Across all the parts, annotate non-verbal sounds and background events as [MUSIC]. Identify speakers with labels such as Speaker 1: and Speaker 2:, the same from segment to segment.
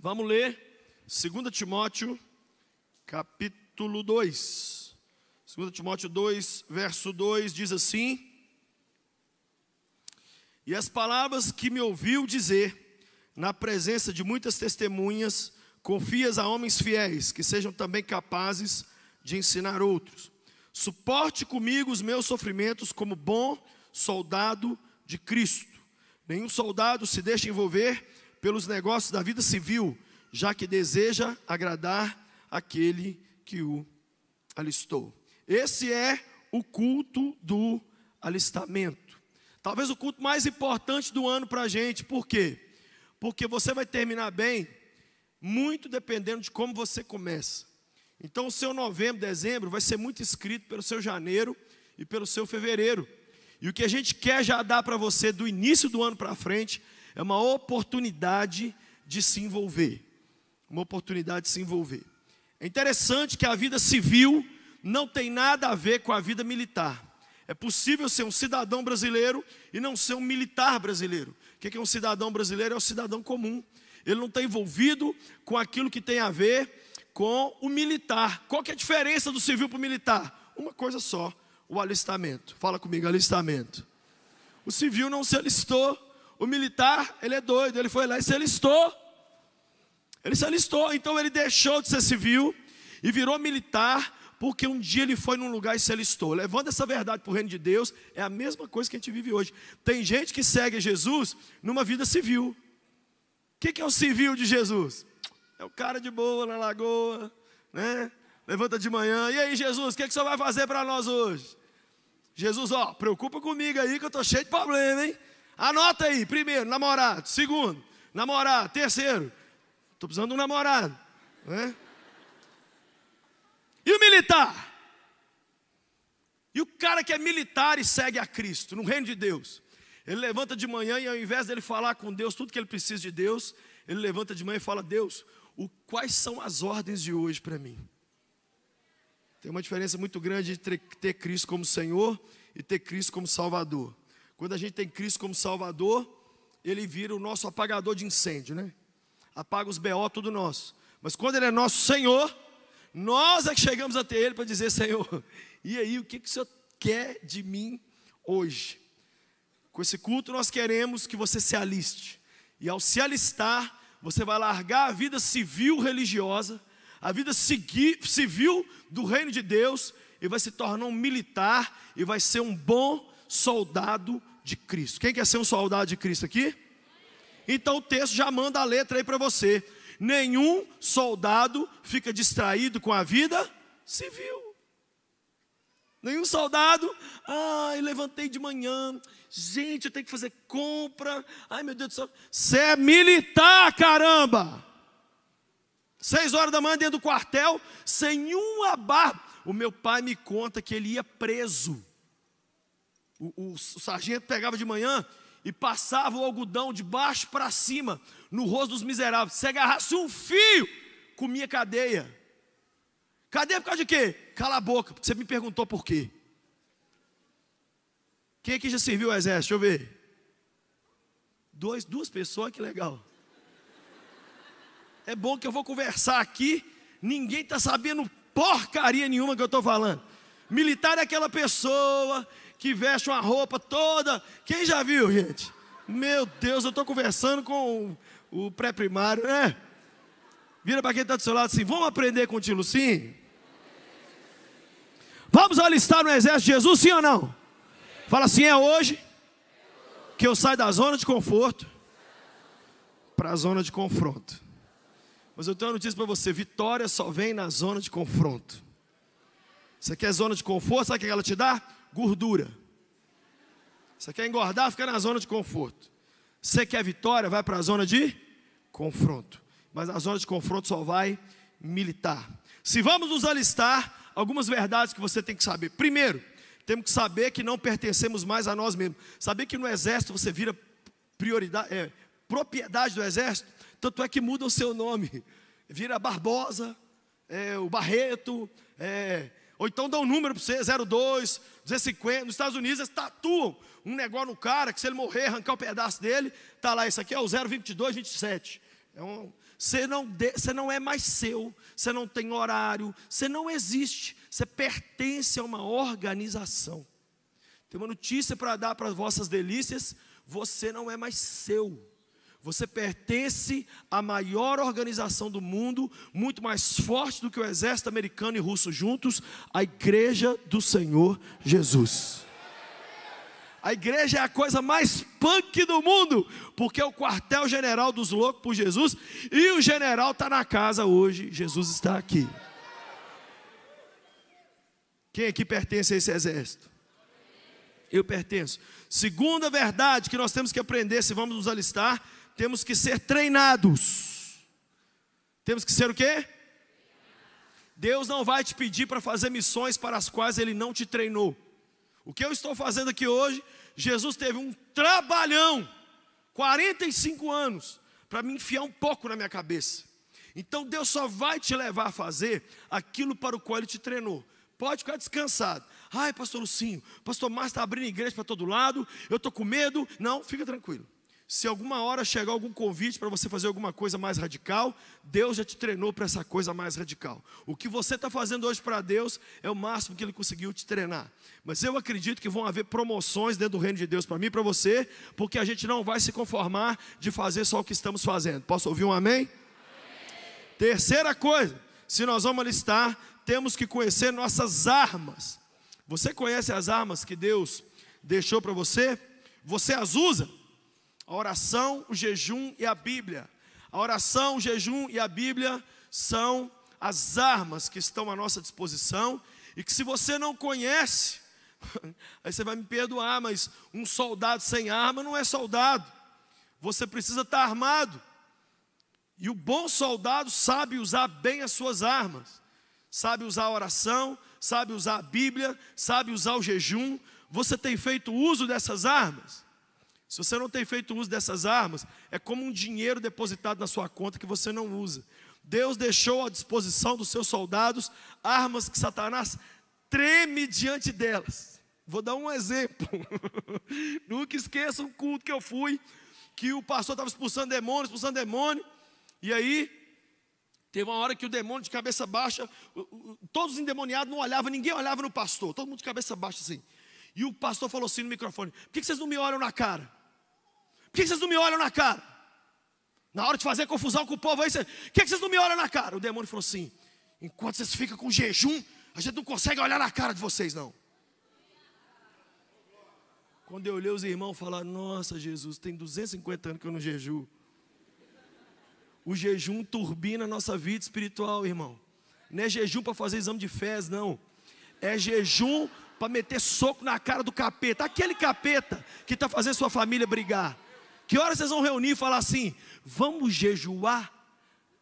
Speaker 1: Vamos ler 2 Timóteo, capítulo 2. 2 Timóteo 2, verso 2 diz assim: E as palavras que me ouviu dizer, na presença de muitas testemunhas, confias a homens fiéis, que sejam também capazes de ensinar outros. Suporte comigo os meus sofrimentos como bom soldado de Cristo. Nenhum soldado se deixa envolver pelos negócios da vida civil, já que deseja agradar aquele que o alistou. Esse é o culto do alistamento. Talvez o culto mais importante do ano para a gente, por quê? Porque você vai terminar bem, muito dependendo de como você começa. Então, o seu novembro, dezembro vai ser muito escrito pelo seu janeiro e pelo seu fevereiro. E o que a gente quer já dar para você do início do ano para frente é uma oportunidade de se envolver. Uma oportunidade de se envolver. É interessante que a vida civil não tem nada a ver com a vida militar. É possível ser um cidadão brasileiro e não ser um militar brasileiro. O que é um cidadão brasileiro? É um cidadão comum. Ele não está envolvido com aquilo que tem a ver com o militar. Qual que é a diferença do civil para o militar? Uma coisa só: o alistamento. Fala comigo, alistamento. O civil não se alistou. O militar, ele é doido, ele foi lá e se alistou. Ele se alistou, então ele deixou de ser civil e virou militar, porque um dia ele foi num lugar e se alistou. Levando essa verdade para o reino de Deus, é a mesma coisa que a gente vive hoje. Tem gente que segue Jesus numa vida civil. O que, que é o civil de Jesus? É o cara de boa na lagoa, né? Levanta de manhã. E aí, Jesus, o que, que você vai fazer para nós hoje? Jesus, ó, preocupa comigo aí que eu tô cheio de problema, hein? Anota aí, primeiro, namorado. Segundo, namorado. Terceiro, estou precisando de um namorado. Né? E o militar? E o cara que é militar e segue a Cristo, no reino de Deus. Ele levanta de manhã e ao invés dele falar com Deus tudo que ele precisa de Deus, ele levanta de manhã e fala: Deus, o, quais são as ordens de hoje para mim? Tem uma diferença muito grande entre ter Cristo como Senhor e ter Cristo como Salvador. Quando a gente tem Cristo como Salvador, ele vira o nosso apagador de incêndio, né? Apaga os BO tudo nosso. Mas quando ele é nosso Senhor, nós é que chegamos até ele para dizer: Senhor, e aí, o que, que o Senhor quer de mim hoje? Com esse culto, nós queremos que você se aliste. E ao se alistar, você vai largar a vida civil religiosa, a vida civil do reino de Deus, e vai se tornar um militar, e vai ser um bom soldado de Cristo. Quem quer ser um soldado de Cristo aqui? Então o texto já manda a letra aí para você. Nenhum soldado fica distraído com a vida civil. Nenhum soldado, ai, levantei de manhã, gente, eu tenho que fazer compra, ai meu Deus do céu, você é militar, caramba! Seis horas da manhã dentro do quartel, sem uma barba. O meu pai me conta que ele ia preso o, o, sargento pegava de manhã e passava o algodão de baixo para cima no rosto dos miseráveis. Se agarrasse um fio, comia cadeia. Cadeia por causa de quê? Cala a boca, você me perguntou por quê. Quem aqui já serviu o exército? Deixa eu ver. Dois, duas pessoas, que legal. É bom que eu vou conversar aqui, ninguém está sabendo porcaria nenhuma que eu estou falando. Militar é aquela pessoa que veste uma roupa toda. Quem já viu, gente? Meu Deus, eu estou conversando com o, pré-primário, né? Vira para quem está do seu lado assim: vamos aprender com o tio Lucim? Vamos alistar no exército de Jesus, sim ou não? Fala assim: é hoje que eu saio da zona de conforto para a zona de confronto. Mas eu tenho uma notícia para você: vitória só vem na zona de confronto. Você quer zona de conforto? Sabe o que ela te dá? Gordura. Você quer engordar, fica na zona de conforto. Você quer vitória, vai para a zona de confronto. Mas a zona de confronto só vai militar. Se vamos nos alistar, algumas verdades que você tem que saber. Primeiro, temos que saber que não pertencemos mais a nós mesmos. Saber que no exército você vira prioridade, é, propriedade do exército. Tanto é que muda o seu nome. Vira Barbosa, é, o Barreto, é, ou então dá um número para você, 02, 250. Nos Estados Unidos eles tatuam um negócio no cara, que se ele morrer, arrancar o um pedaço dele, tá lá, isso aqui é o 022, 27. É um, você, não de, você não é mais seu, você não tem horário, você não existe, você pertence a uma organização. Tem uma notícia para dar para as vossas delícias: você não é mais seu. Você pertence à maior organização do mundo, muito mais forte do que o exército americano e russo juntos, a Igreja do Senhor Jesus. A igreja é a coisa mais punk do mundo, porque é o quartel-general dos loucos por Jesus, e o general está na casa hoje, Jesus está aqui. Quem aqui pertence a esse exército? Eu pertenço. Segunda verdade que nós temos que aprender, se vamos nos alistar, temos que ser treinados. Temos que ser o quê? Deus não vai te pedir para fazer missões para as quais Ele não te treinou. O que eu estou fazendo aqui hoje, Jesus teve um trabalhão, 45 anos, para me enfiar um pouco na minha cabeça. Então Deus só vai te levar a fazer aquilo para o qual Ele te treinou. Pode ficar descansado. Ai, pastor Lucinho, pastor Márcio está abrindo igreja para todo lado, eu estou com medo. Não, fica tranquilo. Se alguma hora chegar algum convite para você fazer alguma coisa mais radical, Deus já te treinou para essa coisa mais radical. O que você está fazendo hoje para Deus é o máximo que Ele conseguiu te treinar. Mas eu acredito que vão haver promoções dentro do reino de Deus para mim e para você, porque a gente não vai se conformar de fazer só o que estamos fazendo. Posso ouvir um amém? amém. Terceira coisa, se nós vamos listar, temos que conhecer nossas armas. Você conhece as armas que Deus deixou para você? Você as usa? A oração, o jejum e a Bíblia. A oração, o jejum e a Bíblia são as armas que estão à nossa disposição e que se você não conhece, [LAUGHS] aí você vai me perdoar, mas um soldado sem arma não é soldado. Você precisa estar armado. E o bom soldado sabe usar bem as suas armas. Sabe usar a oração, sabe usar a Bíblia, sabe usar o jejum. Você tem feito uso dessas armas? Se você não tem feito uso dessas armas, é como um dinheiro depositado na sua conta que você não usa. Deus deixou à disposição dos seus soldados armas que Satanás treme diante delas. Vou dar um exemplo. [LAUGHS] Nunca esqueça um culto que eu fui, que o pastor estava expulsando demônio, expulsando demônio, e aí teve uma hora que o demônio de cabeça baixa, todos os endemoniados não olhavam, ninguém olhava no pastor, todo mundo de cabeça baixa assim. E o pastor falou assim no microfone: Por que vocês não me olham na cara? Por que vocês não me olham na cara? Na hora de fazer confusão com o povo aí, por que vocês não me olham na cara? O demônio falou assim: enquanto vocês ficam com jejum, a gente não consegue olhar na cara de vocês, não. Quando eu olhei os irmãos falar, nossa Jesus, tem 250 anos que eu não jejuo. O jejum turbina a nossa vida espiritual, irmão. Não é jejum para fazer exame de fezes, não. É jejum para meter soco na cara do capeta. Aquele capeta que está fazendo sua família brigar. Que hora vocês vão reunir e falar assim: vamos jejuar?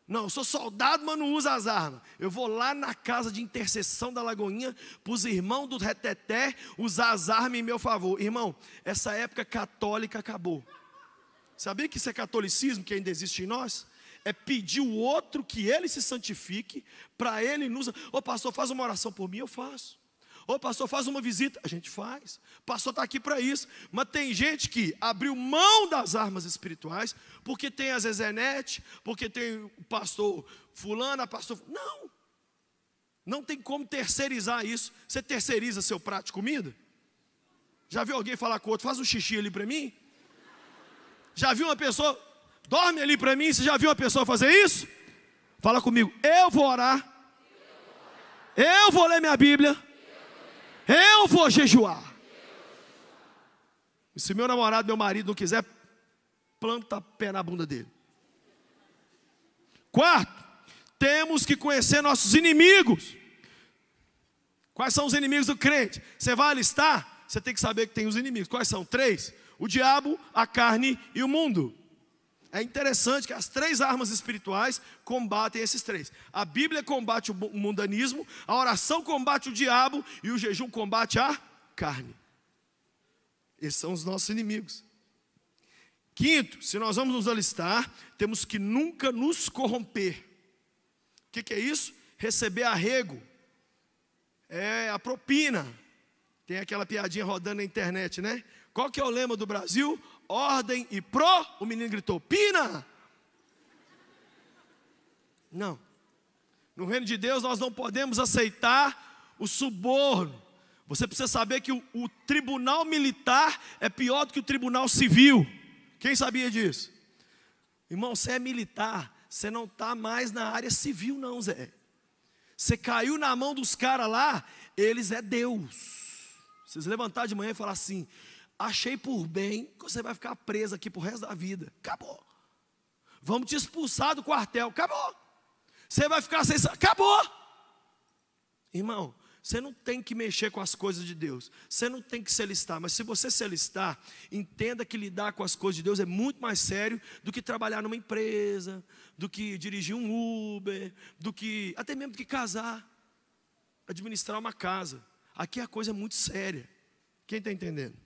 Speaker 1: Não, eu sou soldado, mas não uso as armas. Eu vou lá na casa de intercessão da Lagoinha, para os irmãos do Reteté usar as armas em meu favor. Irmão, essa época católica acabou. Sabia que isso é catolicismo que ainda existe em nós? É pedir o outro que ele se santifique, para ele nos. Ô pastor, faz uma oração por mim, eu faço. Ô pastor, faz uma visita. A gente faz. Pastor está aqui para isso. Mas tem gente que abriu mão das armas espirituais, porque tem a Zezenete, porque tem o pastor fulano, a pastor. Não. Não tem como terceirizar isso. Você terceiriza seu prato de comida? Já viu alguém falar com outro, faz um xixi ali para mim? Já viu uma pessoa, dorme ali para mim? Você já viu uma pessoa fazer isso? Fala comigo, eu vou orar, eu vou ler minha Bíblia, eu vou jejuar. E se meu namorado, meu marido não quiser, planta pé na bunda dele. Quarto, temos que conhecer nossos inimigos. Quais são os inimigos do crente? Você vai alistar, você tem que saber que tem os inimigos. Quais são? Três: o diabo, a carne e o mundo. É interessante que as três armas espirituais combatem esses três. A Bíblia combate o mundanismo, a oração combate o diabo e o jejum combate a carne. Esses são os nossos inimigos. Quinto, se nós vamos nos alistar, temos que nunca nos corromper. O que, que é isso? Receber arrego. É a propina. Tem aquela piadinha rodando na internet, né? Qual que é o lema do Brasil? Ordem e pro, o menino gritou: Pina! Não. No reino de Deus nós não podemos aceitar o suborno. Você precisa saber que o, o, tribunal militar é pior do que o tribunal civil. Quem sabia disso? Irmão, você é militar, você não está mais na área civil, não, Zé. Você caiu na mão dos caras lá, eles é Deus. Vocês levantar de manhã e falar assim: achei por bem que você vai ficar preso aqui pro resto da vida. Acabou. Vamos te expulsar do quartel. Acabou. Você vai ficar sem. Acabou. Irmão, você não tem que mexer com as coisas de Deus. Você não tem que se alistar. Mas se você se alistar, entenda que lidar com as coisas de Deus é muito mais sério do que trabalhar numa empresa, do que dirigir um Uber, do que até mesmo do que casar, administrar uma casa. Aqui a coisa é muito séria. Quem está entendendo?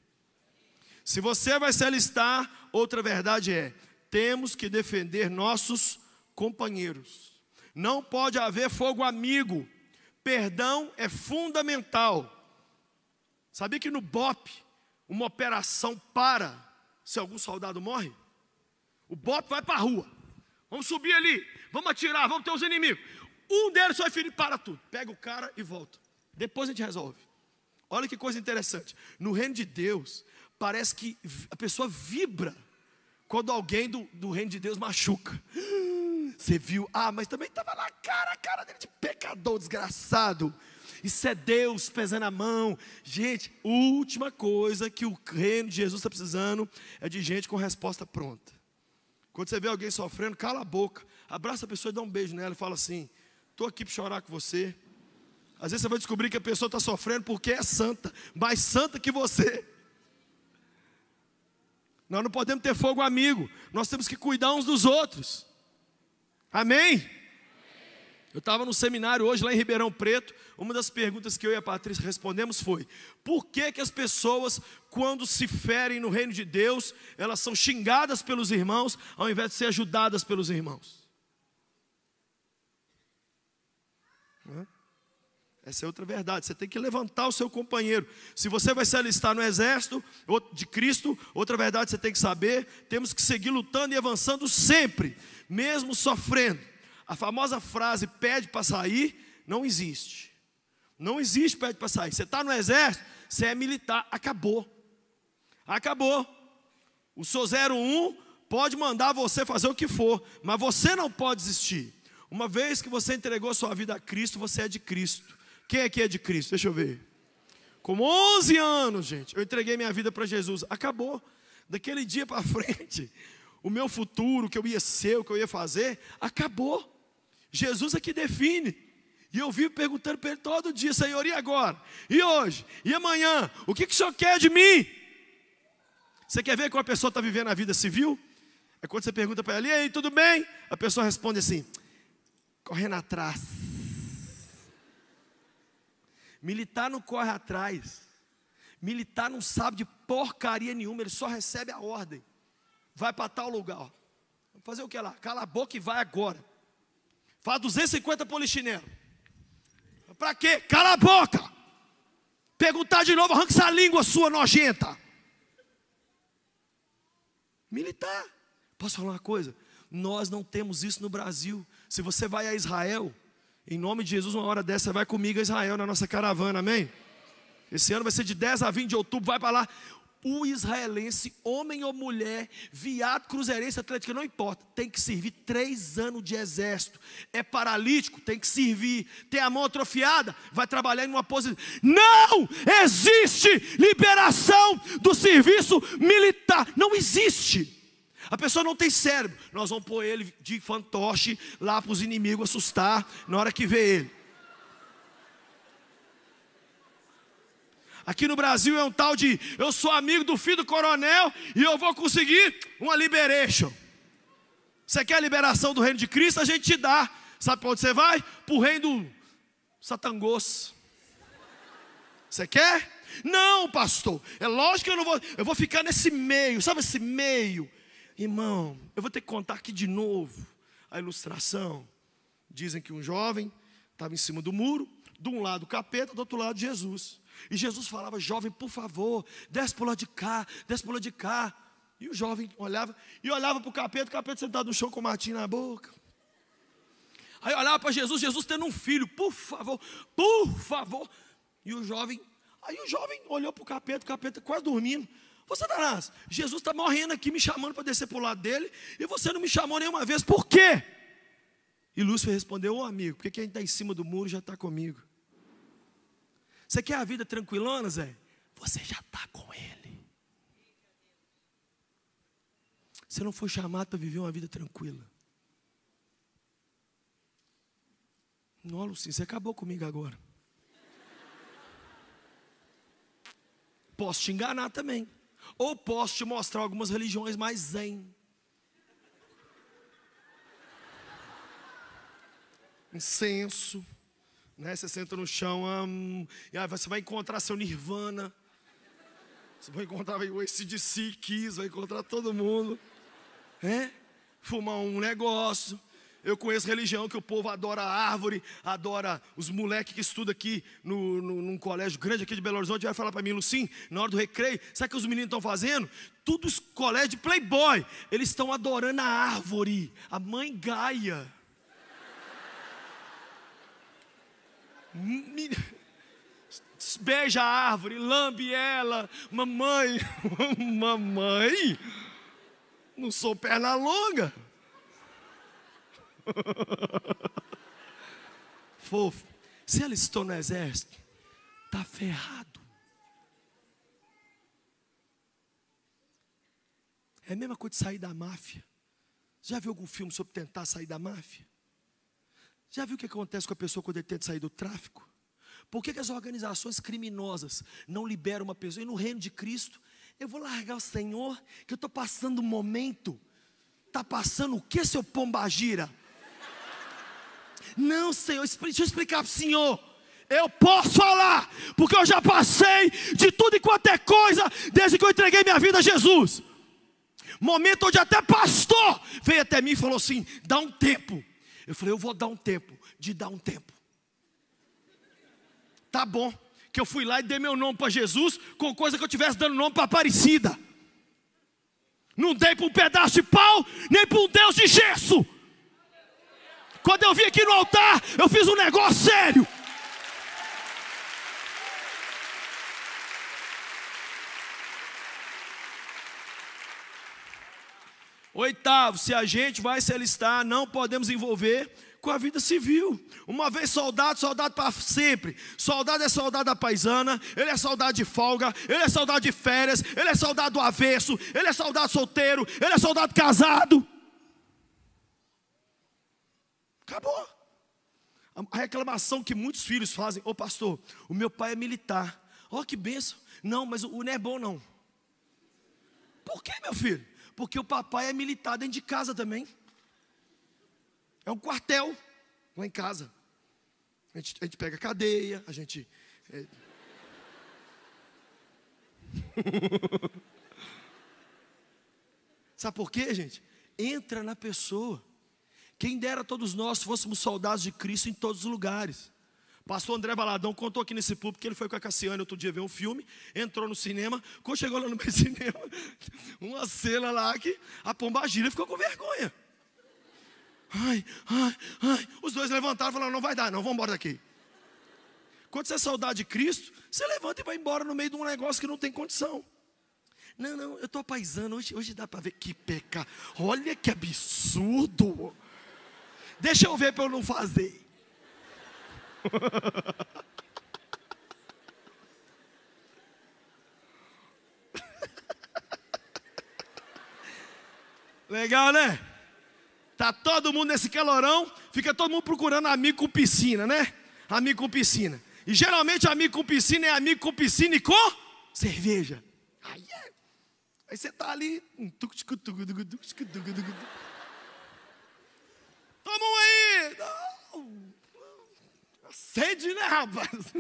Speaker 1: Se você vai se alistar, outra verdade é: temos que defender nossos companheiros. Não pode haver fogo amigo Perdão é fundamental. Sabia que no BOP, uma operação para se algum soldado morre? O BOP vai para a rua. Vamos subir ali, vamos atirar, vamos ter os inimigos. Um deles vai ferir, para tudo. Pega o cara e volta. Depois a gente resolve. Olha que coisa interessante. No reino de Deus, parece que a pessoa vibra quando alguém do, do reino de Deus machuca. [GASPS] Você viu? Ah, mas também estava na cara, a cara dele de pecador desgraçado. Isso é Deus pesando a mão. Gente, última coisa que o reino de Jesus está precisando é de gente com resposta pronta. Quando você vê alguém sofrendo, cala a boca, abraça a pessoa e dá um beijo nela e fala assim: estou aqui para chorar com você. Às vezes você vai descobrir que a pessoa está sofrendo porque é santa, mais santa que você. Nós não podemos ter fogo amigo, nós temos que cuidar uns dos outros. Amém? Eu estava no seminário hoje lá em Ribeirão Preto. Uma das perguntas que eu e a Patrícia respondemos foi: por que, que as pessoas, quando se ferem no reino de Deus, elas são xingadas pelos irmãos, ao invés de ser ajudadas pelos irmãos? Essa é outra verdade. Você tem que levantar o seu companheiro. Se você vai se alistar no exército de Cristo, outra verdade você tem que saber: temos que seguir lutando e avançando sempre mesmo sofrendo. A famosa frase pede para sair não existe. Não existe pede para sair. Você está no exército, você é militar, acabou. Acabou. O seu 01 pode mandar você fazer o que for, mas você não pode desistir. Uma vez que você entregou sua vida a Cristo, você é de Cristo. Quem que é de Cristo? Deixa eu ver. Com 11 anos, gente, eu entreguei minha vida para Jesus. Acabou. Daquele dia para frente, o meu futuro, o que eu ia ser, o que eu ia fazer, acabou. Jesus é que define. E eu vivo perguntando para ele todo dia, Senhor, e agora? E hoje? E amanhã? O que, que o Senhor quer de mim? Você quer ver como a pessoa está vivendo a vida civil? É quando você pergunta para ela, e aí, tudo bem? A pessoa responde assim, correndo atrás. Militar não corre atrás. Militar não sabe de porcaria nenhuma, ele só recebe a ordem vai para tal lugar. Fazer o que lá? Cala a boca e vai agora. Faz 250 polichinelo. Para quê? Cala a boca. Perguntar de novo, arranca essa língua sua nojenta. Militar. Posso falar uma coisa? Nós não temos isso no Brasil. Se você vai a Israel, em nome de Jesus, uma hora dessa, vai comigo a Israel na nossa caravana, amém? Esse ano vai ser de 10 a 20 de outubro, vai para lá o israelense, homem ou mulher, viado, cruzeirense, atlético, não importa, tem que servir três anos de exército. É paralítico, tem que servir. Tem a mão atrofiada, vai trabalhar em uma posição. Não existe liberação do serviço militar. Não existe. A pessoa não tem cérebro. Nós vamos pôr ele de fantoche lá para os inimigos assustar na hora que vê ele. Aqui no Brasil é um tal de eu sou amigo do filho do coronel e eu vou conseguir uma liberation. Você quer a liberação do reino de Cristo? A gente te dá. Sabe para onde você vai? Para o reino do Satangos. Você quer? Não, pastor. É lógico que eu não vou. Eu vou ficar nesse meio. Sabe esse meio? Irmão, eu vou ter que contar aqui de novo a ilustração. Dizem que um jovem estava em cima do muro, de um lado o capeta, do outro lado Jesus. E Jesus falava: Jovem, por favor, desce por lá de cá, desce por lá de cá. E o jovem olhava, e olhava para o capeta, o capeta sentado no chão com o matinho na boca. Aí olhava para Jesus, Jesus tendo um filho, por favor, por favor. E o jovem, aí o jovem olhou para o capeta, o capeta quase dormindo. Ô Satanás, Jesus está morrendo aqui, me chamando para descer para o lado dele, e você não me chamou nenhuma vez, por quê? E Lúcifer respondeu: Ô amigo, porque quem está em cima do muro já está comigo. Você quer a vida tranquilona, Zé? Você já está com ele. Você não foi chamado para viver uma vida tranquila. Não, Lucinho, você acabou comigo agora. Posso te enganar também. Ou posso te mostrar algumas religiões mais zen. Incenso, né? Você senta no chão, hum, e aí você vai encontrar seu nirvana. Você vai encontrar o ACDC, Kiss, vai encontrar todo mundo. É? Fumar um negócio. Eu conheço religião que o povo adora árvore, adora os moleques que estudam aqui no, no, num colégio grande aqui de Belo Horizonte. Vai falar para mim, Lucim, na hora do recreio, sabe o que os meninos estão fazendo? Tudo os colégios de playboy. Eles estão adorando a árvore, a mãe Gaia. Beija a árvore, lambe ela, mamãe, [LAUGHS] mamãe, não sou perna longa. [LAUGHS] Fofo, se ela estou no exército, está ferrado. É a mesma coisa de sair da máfia. Já viu algum filme sobre tentar sair da máfia? Já viu o que acontece com a pessoa quando ele tenta sair do tráfico? Por que, que as organizações criminosas não liberam uma pessoa? E no reino de Cristo, eu vou largar o Senhor, que eu estou passando um momento. Está passando o que, seu pombagira? Não, Senhor, deixa eu explicar para o Senhor. Eu posso falar, porque eu já passei de tudo e quanto é coisa desde que eu entreguei minha vida a Jesus. Momento onde até pastor veio até mim e falou assim: dá um tempo. Eu falei: eu vou dar um tempo, de dar um tempo. Tá bom, que eu fui lá e dei meu nome para Jesus, com coisa que eu tivesse dando nome para Aparecida. Não dei para um pedaço de pau, nem para um Deus de gesso. Quando eu vim aqui no altar, eu fiz um negócio sério. Oitavo, se a gente vai se alistar, não podemos envolver com a vida civil. Uma vez soldado, soldado para sempre. Soldado é soldado da paisana, ele é soldado de folga, ele é soldado de férias, ele é soldado do avesso, ele é soldado solteiro, ele é soldado casado. Acabou. A reclamação que muitos filhos fazem, ô oh, pastor, o meu pai é militar. Ó oh, que benção. Não, mas o não é bom não. Por que, meu filho? Porque o papai é militar dentro de casa também. É um quartel lá em casa. A gente, a gente pega cadeia, a gente. É... [LAUGHS] Sabe por quê, gente? Entra na pessoa. Quem dera todos nós fôssemos soldados de Cristo em todos os lugares. Pastor André Valadão contou aqui nesse público que ele foi com a Cassiane outro dia ver um filme, entrou no cinema, quando chegou lá no meio do cinema, [LAUGHS] uma cena lá que a pomba gira ficou com vergonha. Ai, ai, ai. Os dois levantaram e falaram: não vai dar, não, vamos embora daqui. Quando você é soldado de Cristo, você levanta e vai embora no meio de um negócio que não tem condição. Não, não, eu estou paisando, hoje, hoje dá para ver que pecado. Olha que absurdo. Deixa eu ver para eu não fazer. Legal, né? Tá todo mundo nesse calorão, fica todo mundo procurando amigo com piscina, né? Amigo com piscina. E geralmente amigo com piscina é amigo com piscina e com cerveja. Aí, é. Aí você tá ali. Toma um aí! Não. Sede, né, rapaz?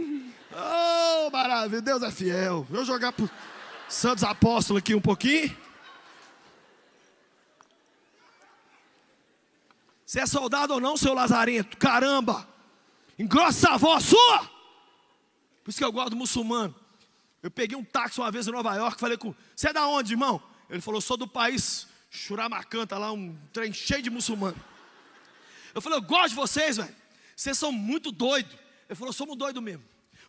Speaker 1: Oh, maravilha, Deus é fiel. Vou jogar pro Santos Apóstolo aqui um pouquinho. Você é soldado ou não, seu lazarento? Caramba! Engrossa a voz sua! Por isso que eu gosto do muçulmano. Eu peguei um táxi uma vez em Nova York, falei com. Você é da onde, irmão? Ele falou, sou do país Churamacanta, lá um trem cheio de muçulmano. Eu falei, eu gosto de vocês, velho. Vocês são muito doidos. Ele falou, somos doidos mesmo.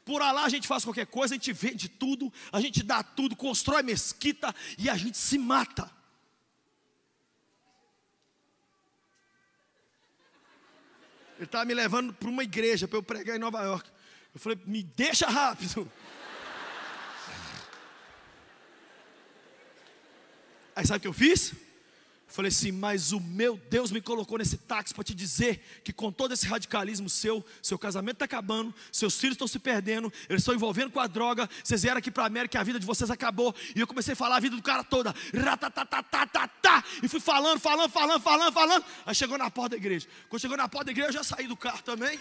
Speaker 1: Por lá a gente faz qualquer coisa, a gente vende tudo, a gente dá tudo, constrói mesquita e a gente se mata. Ele estava me levando para uma igreja para eu pregar em Nova York. Eu falei, me deixa rápido. Aí sabe o que eu fiz? Falei assim, mas o meu Deus me colocou nesse táxi para te dizer que com todo esse radicalismo seu, seu casamento está acabando, seus filhos estão se perdendo, eles estão envolvendo com a droga, vocês vieram aqui para a América e a vida de vocês acabou. E eu comecei a falar a vida do cara toda, e fui falando, falando, falando, falando, falando. Aí chegou na porta da igreja. Quando chegou na porta da igreja, eu já saí do carro também.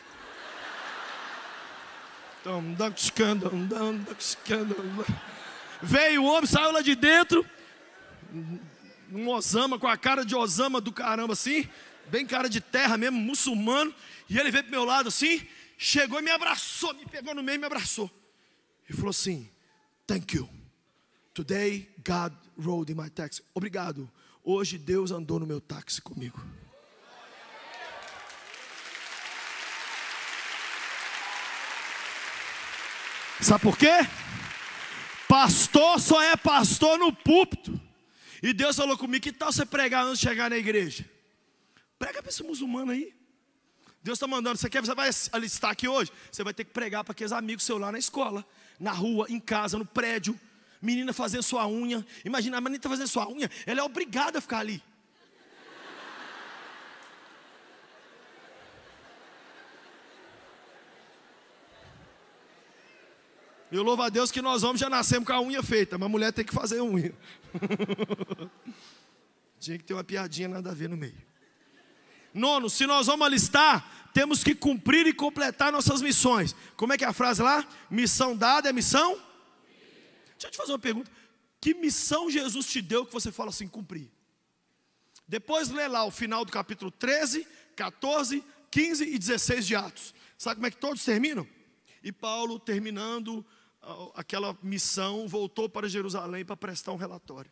Speaker 1: Veio o homem, saiu lá de dentro um Osama, com a cara de Osama do caramba assim, bem cara de terra mesmo, muçulmano, e ele veio pro meu lado assim, chegou e me abraçou, me pegou no meio e me abraçou. E falou assim: Thank you. Today God rode in my taxi. Obrigado. Hoje Deus andou no meu táxi comigo. Sabe por quê? Pastor só é pastor no púlpito. E Deus falou comigo: que tal você pregar antes de chegar na igreja? Prega para esse muçulmano aí. Deus está mandando, você quer, você vai alistar aqui hoje? Você vai ter que pregar para aqueles amigos seus lá na escola, na rua, em casa, no prédio. Menina fazendo sua unha. Imagina, a menina está fazendo sua unha, ela é obrigada a ficar ali. Eu louvo a Deus que nós homens já nascemos com a unha feita, mas mulher tem que fazer unha. [LAUGHS] Tinha que ter uma piadinha nada a ver no meio. Nono, se nós vamos alistar, temos que cumprir e completar nossas missões. Como é que é a frase lá? Missão dada é missão? Deixa eu te fazer uma pergunta. Que missão Jesus te deu que você fala assim, cumprir? Depois lê lá o final do capítulo 13, 14, 15 e 16 de Atos. Sabe como é que todos terminam? E Paulo terminando aquela missão, voltou para Jerusalém para prestar um relatório.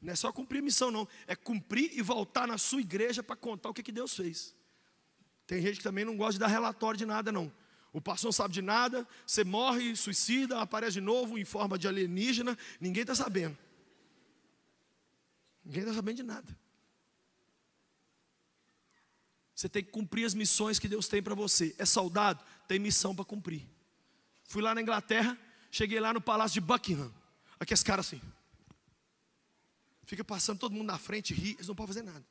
Speaker 1: Não é só cumprir missão, não. É cumprir e voltar na sua igreja para contar o que, que Deus fez. Tem gente que também não gosta de dar relatório de nada, não. O pastor não sabe de nada, você morre, suicida, aparece de novo em forma de alienígena, ninguém está sabendo. Ninguém está sabendo de nada. Você tem que cumprir as missões que Deus tem para você. É soldado? Tem missão para cumprir. Fui lá na Inglaterra, cheguei lá no palácio de Buckingham. Aqueles caras assim. Fica passando todo mundo na frente, ri, eles não podem fazer nada.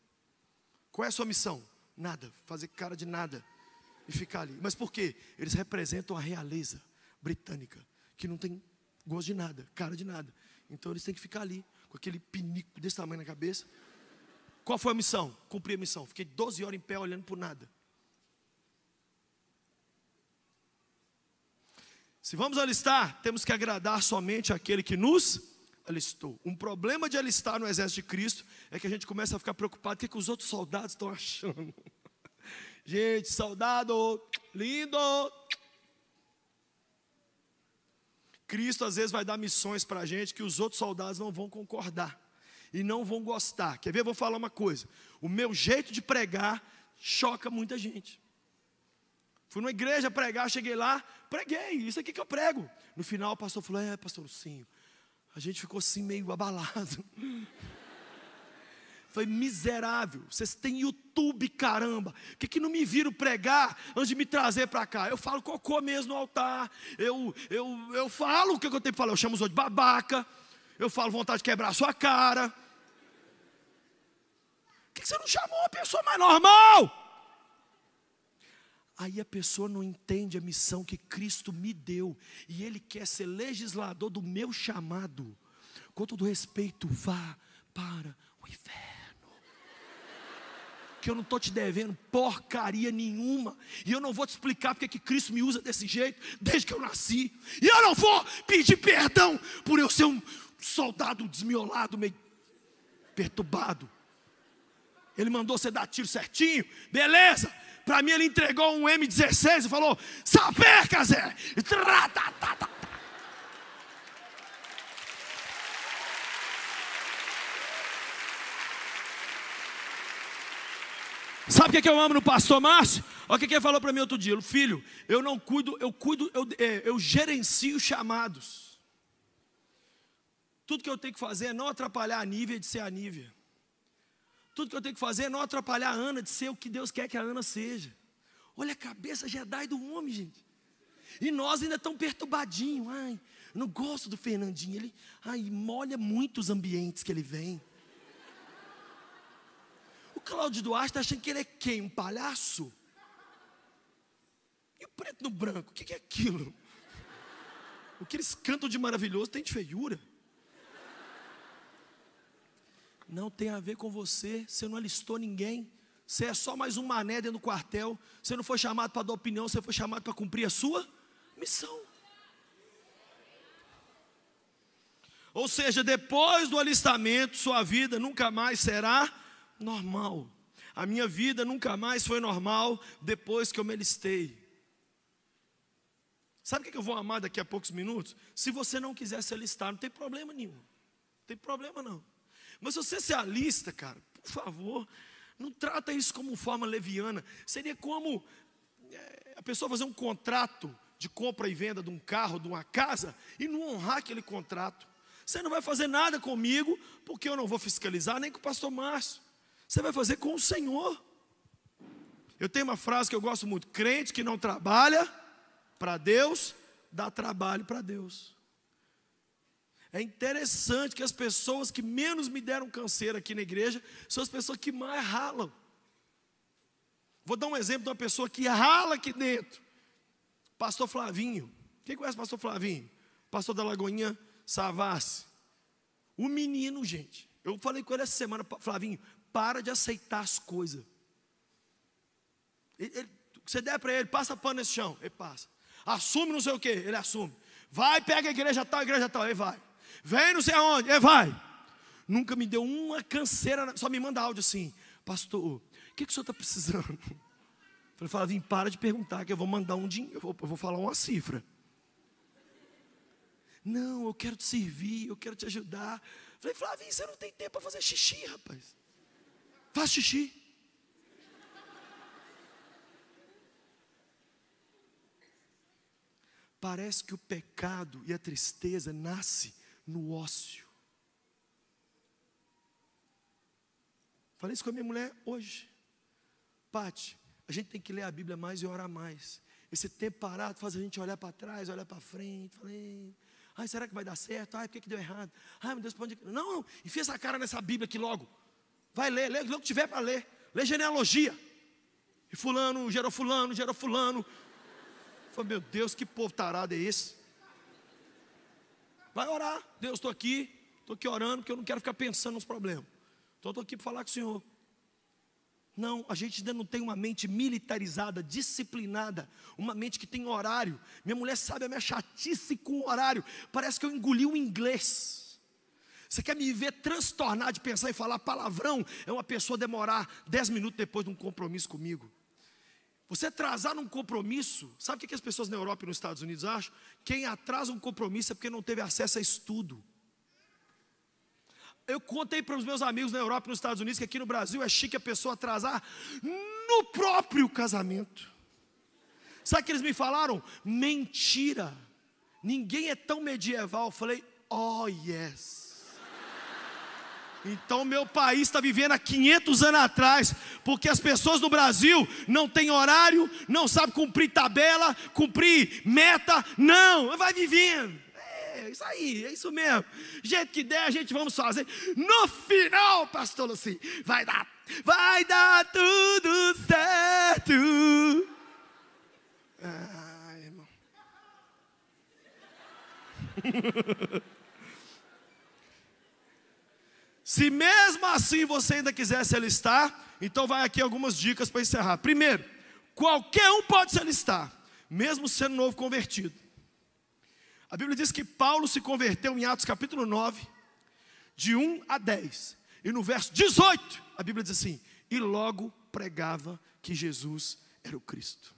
Speaker 1: Qual é a sua missão? Nada, fazer cara de nada e ficar ali. Mas por quê? Eles representam a realeza britânica, que não tem gosto de nada, cara de nada. Então eles têm que ficar ali, com aquele pinico desse tamanho na cabeça. Qual foi a missão? Cumpri a missão. Fiquei 12 horas em pé olhando por nada. Se vamos alistar, temos que agradar somente aquele que nos alistou. Um problema de alistar no exército de Cristo é que a gente começa a ficar preocupado o que, que os outros soldados estão achando. [LAUGHS] Gente, soldado, lindo. Cristo às vezes vai dar missões para a gente que os outros soldados não vão concordar e não vão gostar. Quer ver? Eu vou falar uma coisa. O meu jeito de pregar choca muita gente. Fui numa igreja pregar, cheguei lá, preguei, isso aqui que eu prego. No final o pastor falou: É, pastor Lucinho, a gente ficou assim meio abalado. [LAUGHS] Foi miserável. Vocês têm YouTube, caramba. Por que, que não me viram pregar antes de me trazer para cá? Eu falo cocô mesmo no altar. Eu, eu, eu falo o que eu tenho que falar. Eu chamo os outros de babaca. Eu falo vontade de quebrar a sua cara. Por que, que você não chamou uma pessoa mais normal? Aí a pessoa não entende a missão que Cristo me deu, e Ele quer ser legislador do meu chamado. Com todo respeito, vá para o inferno. Que eu não estou te devendo porcaria nenhuma, e eu não vou te explicar porque que Cristo me usa desse jeito, desde que eu nasci, e eu não vou pedir perdão por eu ser um soldado desmiolado, meio perturbado. Ele mandou você dar tiro certinho, beleza? Para mim, ele entregou um M16 e falou: Sapeca, Zé! Sabe o que, é que eu amo no pastor Márcio? Olha o que, ele falou para mim outro dia. Filho, eu não cuido, eu cuido, eu, é, eu gerencio chamados. Tudo que eu tenho que fazer é não atrapalhar a Nívia de ser a Nívia. Tudo que eu tenho que fazer é não atrapalhar a Ana de ser o que Deus quer que a Ana seja. Olha a cabeça Jedi do homem, gente. E nós ainda estamos perturbadinhos. Ai, não gosto do Fernandinho. Ele ai, molha muito os ambientes que ele vem. O Cláudio Duarte está achando que ele é quem? Um palhaço? E o preto no branco? O que é aquilo? O que eles cantam de maravilhoso tem de feiura. Não tem a ver com você, você não alistou ninguém. Você é só mais um mané dentro do quartel. Você não foi chamado para dar opinião, você foi chamado para cumprir a sua missão. Ou seja, depois do alistamento, sua vida nunca mais será normal. A minha vida nunca mais foi normal depois que eu me alistei. Sabe o que eu vou amar daqui a poucos minutos? Se você não quiser se alistar, não tem problema nenhum. Não tem problema não. Mas se você se alista, cara, por favor, não trata isso como forma leviana. Seria como é, a pessoa fazer um contrato de compra e venda de um carro, de uma casa, e não honrar aquele contrato. Você não vai fazer nada comigo, porque eu não vou fiscalizar, nem com o pastor Márcio. Você vai fazer com o Senhor. Eu tenho uma frase que eu gosto muito: crente que não trabalha para Deus, dá trabalho para Deus. É interessante que as pessoas que menos me deram canseira aqui na igreja são as pessoas que mais ralam. Vou dar um exemplo de uma pessoa que rala aqui dentro. Pastor Flavinho. Quem conhece o pastor Flavinho? Pastor da Lagoinha Savassi. O menino, gente. Eu falei com ele essa semana, Flavinho, para de aceitar as coisas. Ele, ele, você der para ele, passa pano nesse chão, ele passa. Assume não sei o que, ele assume. Vai, pega a igreja tal, a igreja tal, ele vai. Vem não sei aonde, ele vai. Nunca me deu uma canseira, só me manda áudio assim, pastor, o que, que o senhor está precisando? Eu [LAUGHS] falei, Flavinho, para de perguntar, que eu vou mandar um dinheiro, eu vou, eu vou falar uma cifra. Não, eu quero te servir, eu quero te ajudar. Falei, Flavinho, você não tem tempo para fazer xixi, rapaz. Faz xixi. Parece que o pecado e a tristeza nasce no ócio. Falei isso com a minha mulher hoje. Pati, a gente tem que ler a Bíblia mais e orar mais. Esse tempo parado faz a gente olhar para trás, olhar para frente. Falei, ai, será que vai dar certo? Ai, por que, que deu errado? Ai, meu Deus, para onde. Não, não, enfia essa cara nessa Bíblia aqui logo. Vai ler, lê, lê o que tiver para ler. Lê genealogia. E fulano gerou fulano, gerou fulano. Falei, meu Deus, que povo tarado é esse? Vai orar. Deus, estou aqui. Estou aqui orando porque eu não quero ficar pensando nos problemas. Então estou aqui para falar com o Senhor. Não, a gente ainda não tem uma mente militarizada, disciplinada, uma mente que tem horário. Minha mulher sabe a minha chatice com horário. Parece que eu engoli o inglês. Você quer me ver transtornar de pensar em falar palavrão? É uma pessoa demorar dez minutos depois de um compromisso comigo. Você atrasar num compromisso, sabe o que as pessoas na Europa e nos Estados Unidos acham? Quem atrasa um compromisso é porque não teve acesso a estudo. Eu contei para os meus amigos na Europa e nos Estados Unidos que aqui no Brasil é chique a pessoa atrasar no próprio casamento. Sabe o que eles me falaram? Mentira. Ninguém é tão medieval. Eu falei, oh yes. Então, meu país está vivendo há 500 anos atrás, porque as pessoas no Brasil não têm horário, não sabem cumprir tabela, cumprir meta, não, vai vivendo. É isso aí, é isso mesmo. Jeito que der, a gente vamos fazer. No final, pastor Luci, vai dar, vai dar tudo certo. Ai, irmão. [LAUGHS] Se mesmo assim você ainda quiser se alistar, então vai aqui algumas dicas para encerrar. Primeiro, qualquer um pode se alistar, mesmo sendo novo convertido. A Bíblia diz que Paulo se converteu em Atos capítulo 9, de 1 a 10. E no verso 18, a Bíblia diz assim: E logo pregava que Jesus era o Cristo.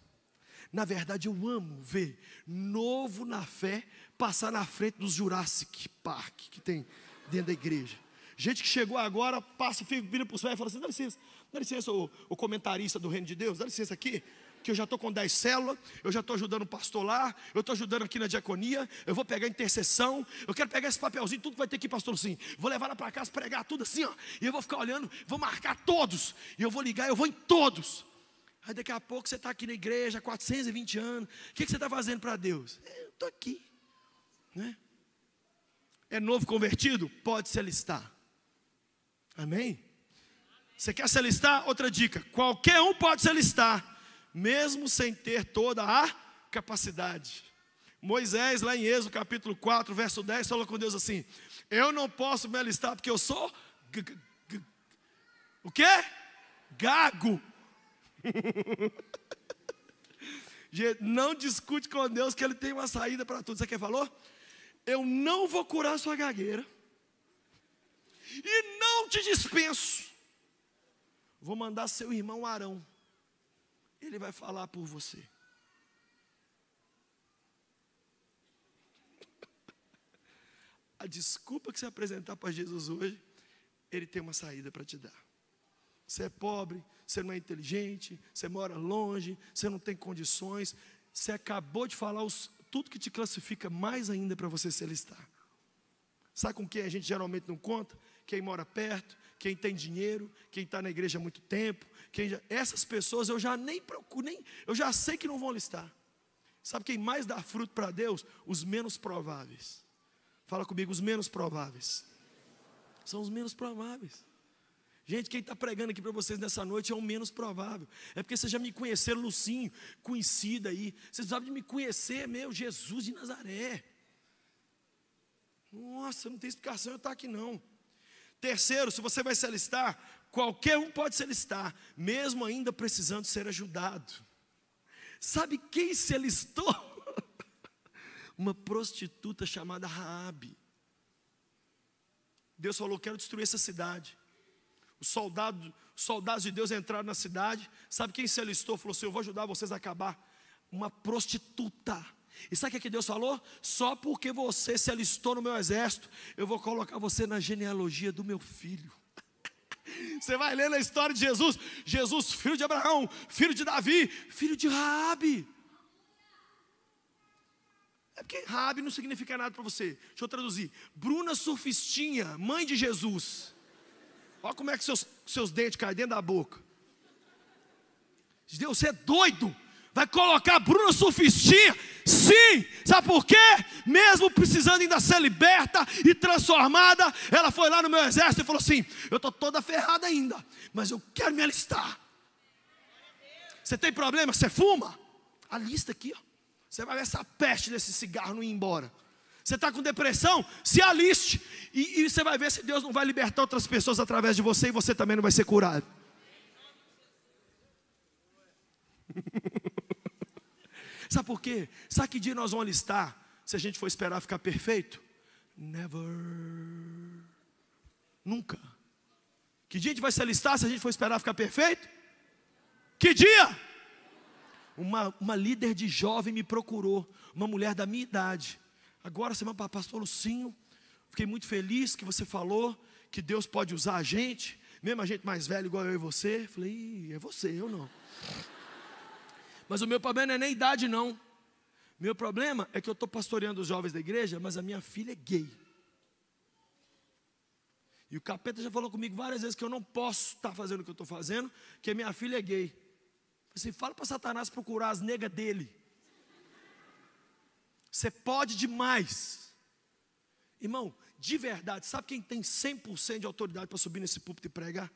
Speaker 1: Na verdade, eu amo ver novo na fé passar na frente dos Jurassic Park que tem dentro da igreja. Gente que chegou agora, passa, vira para os velhos e fala assim: dá licença, Dá licença, o, o comentarista do reino de Deus, dá licença aqui que eu já estou com 10 células, eu já estou ajudando o pastor lá, eu estou ajudando aqui na diaconia, eu vou pegar intercessão, eu quero pegar esse papelzinho, tudo vai ter que pastor sim. Vou levar lá para casa, pregar tudo assim, ó, e eu vou ficar olhando, vou marcar todos, e eu vou ligar, eu vou em todos. Aí daqui a pouco você está aqui na igreja, 420 anos, o que, que você está fazendo para Deus? É, eu estou aqui, né? É novo convertido? Pode se alistar. Amém? Você quer se alistar? Outra dica: qualquer um pode se alistar mesmo sem ter toda a capacidade. Moisés, lá em Êxodo capítulo 4, verso 10, falou com Deus assim: Eu não posso me alistar porque eu sou. O quê? Gago. [LAUGHS] não discute com Deus que Ele tem uma saída para tudo. Você quer falou? Eu não vou curar sua gagueira. E não te dispenso. Vou mandar seu irmão Arão ele vai falar por você. A desculpa que você apresentar para Jesus hoje, Ele tem uma saída para te dar. Você é pobre, você não é inteligente, você mora longe, você não tem condições, você acabou de falar os, tudo que te classifica mais ainda para você se alistar. Sabe com quem a gente geralmente não conta? Quem mora perto, quem tem dinheiro, quem está na igreja há muito tempo, já, essas pessoas eu já nem procuro, nem, eu já sei que não vão listar. Sabe quem mais dá fruto para Deus? Os menos prováveis. Fala comigo, os menos prováveis. São os menos prováveis. Gente, quem está pregando aqui para vocês nessa noite é o menos provável. É porque vocês já me conheceram, Lucinho, conhecido aí. Vocês sabem de me conhecer, meu, Jesus de Nazaré. Nossa, não tem explicação eu estar aqui não. Terceiro, se você vai se alistar, qualquer um pode se alistar, mesmo ainda precisando ser ajudado. Sabe quem se alistou? [LAUGHS] Uma prostituta chamada Raabe. Deus falou: Quero destruir essa cidade. Os soldados, os soldados de Deus entraram na cidade. Sabe quem se alistou? Falou assim: Eu vou ajudar vocês a acabar. Uma prostituta. E sabe o que Deus falou? Só porque você se alistou no meu exército, eu vou colocar você na genealogia do meu filho. [LAUGHS] Você vai ler na história de Jesus, Jesus, filho de Abraão, filho de Davi, filho de Raabe. É porque Raabe não significa nada para você. Deixa eu traduzir. Bruna Surfistinha, mãe de Jesus. Olha como é que seus, seus dentes caem dentro da boca. Deus, você é doido vai colocar Bruna Surfistinha? Sim, sabe por quê? Mesmo precisando ainda ser liberta e transformada, ela foi lá no meu exército e falou assim: Eu estou toda ferrada ainda, mas eu quero me alistar. Você tem problema? Você fuma? A lista aqui, ó. Você vai ver essa peste desse cigarro não ir embora. Você está com depressão? Se aliste. E, e você vai ver se Deus não vai libertar outras pessoas através de você e você também não vai ser curado. [LAUGHS] Sabe por quê? Sabe que dia nós vamos alistar se a gente for esperar ficar perfeito? Never. Nunca. Que dia a gente vai se alistar se a gente for esperar ficar perfeito? Que dia? Uma, uma líder de jovem me procurou, uma mulher da minha idade. Agora, semana para pastor Lucinho, fiquei muito feliz que você falou que Deus pode usar a gente, mesmo a gente mais velho igual eu e você. Falei, é você, eu não. Mas o meu problema não é nem idade, não. Meu problema é que eu estou pastoreando os jovens da igreja, mas a minha filha é gay. E o capeta já falou comigo várias vezes que eu não posso estar tá fazendo o que eu estou fazendo, que a minha filha é gay. Você fala para Satanás procurar as negas dele. Você pode demais. Irmão, de verdade, sabe quem tem 100% de autoridade para subir nesse púlpito e pregar?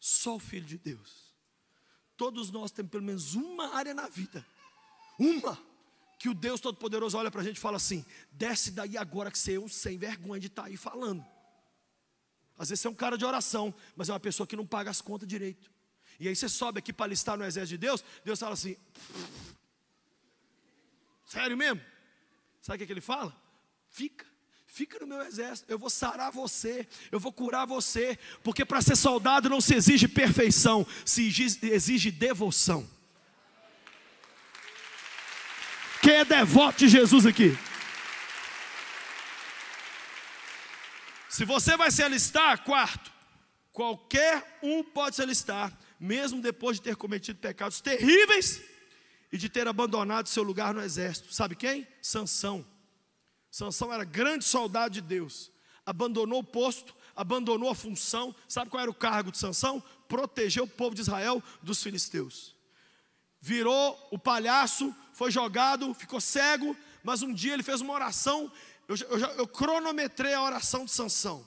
Speaker 1: Só o Filho de Deus. Todos nós temos pelo menos uma área na vida, uma, que o Deus Todo-Poderoso olha para a gente e fala assim: desce daí agora que você é um sem vergonha de estar tá aí falando. Às vezes você é um cara de oração, mas é uma pessoa que não paga as contas direito. E aí você sobe aqui para listar no exército de Deus, Deus fala assim: sério mesmo? Sabe o que, é que ele fala? Fica. Fica no meu exército, eu vou sarar você, eu vou curar você, porque para ser soldado não se exige perfeição, se exige, devoção. Quem é devoto de Jesus aqui? Se você vai se alistar, quarto, Qualquer um pode se alistar, mesmo depois de ter cometido pecados terríveis e de ter abandonado seu lugar no exército. Sabe quem? Sansão. Sansão era grande soldado de Deus. Abandonou o posto, abandonou a função. Sabe qual era o cargo de Sansão? Proteger o povo de Israel dos filisteus. Virou o palhaço, foi jogado, ficou cego, mas um dia ele fez uma oração. Eu, eu, eu cronometrei a oração de Sansão.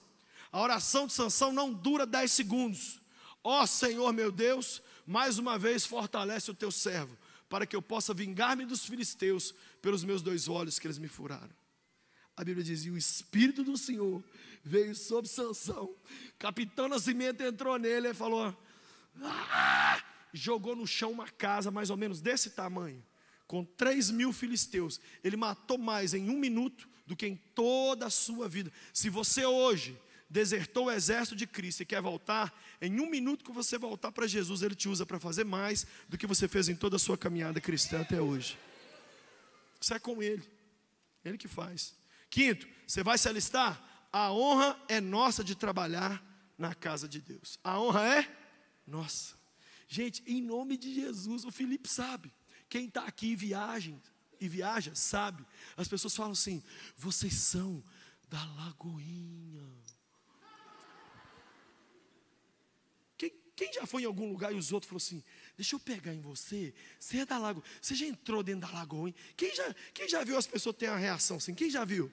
Speaker 1: A oração de Sansão não dura 10 segundos. Ó oh, Senhor meu Deus, mais uma vez fortalece o teu servo, para que eu possa vingar-me dos filisteus pelos meus dois olhos que eles me furaram. A Bíblia dizia: o Espírito do Senhor veio sobre Sansão. Capitão Nascimento entrou nele e falou: ah! jogou no chão uma casa mais ou menos desse tamanho, com três mil filisteus. Ele matou mais em um minuto do que em toda a sua vida. Se você hoje desertou o exército de Cristo e quer voltar, em um minuto que você voltar para Jesus, Ele te usa para fazer mais do que você fez em toda a sua caminhada cristã até hoje. Isso é com Ele, Ele que faz. Quinto, você vai se alistar? A honra é nossa de trabalhar na casa de Deus. A honra é nossa. Gente, em nome de Jesus, o Felipe sabe. Quem está aqui e viaja, e viaja, sabe. As pessoas falam assim: vocês são da Lagoinha. Quem já foi em algum lugar e os outros falaram assim: Deixa eu pegar em você. Você é da lagoa. Você já entrou dentro da hein? Quem já, quem já viu as pessoas ter uma reação assim? Quem já viu?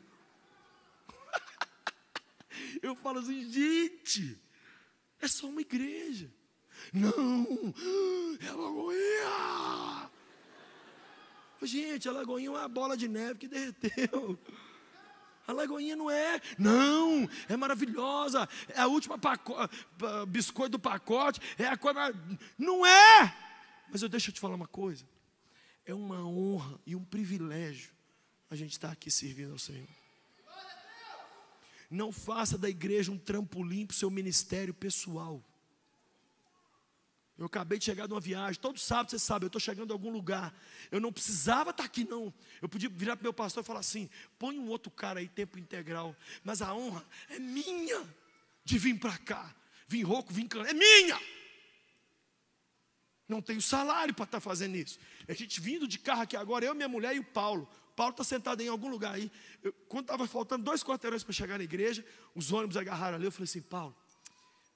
Speaker 1: Eu falo assim, gente, é só uma igreja. Não, é lagoinha. Gente, a lagoinha é uma bola de neve que derreteu. A Lagoinha não é. Não, é maravilhosa. É a última biscoito do pacote. É a coisa. Não é. Mas eu deixo te falar uma coisa. É uma honra e um privilégio a gente estar aqui servindo ao Senhor. Não faça da igreja um trampolim para o seu ministério pessoal. Eu acabei de chegar de uma viagem, todo sábado você sabe, eu estou chegando em algum lugar. Eu não precisava estar aqui, não. Eu podia virar para o meu pastor e falar assim: põe um outro cara aí, tempo integral. Mas a honra é minha de vir para cá. Vim rouco, vim canto, é minha. Não tenho salário para estar tá fazendo isso. A gente vindo de carro aqui agora, eu, minha mulher e o Paulo. Paulo está sentado em algum lugar aí. Eu, quando estava faltando dois quarteirões para chegar na igreja, os ônibus agarraram ali. Eu falei assim: Paulo,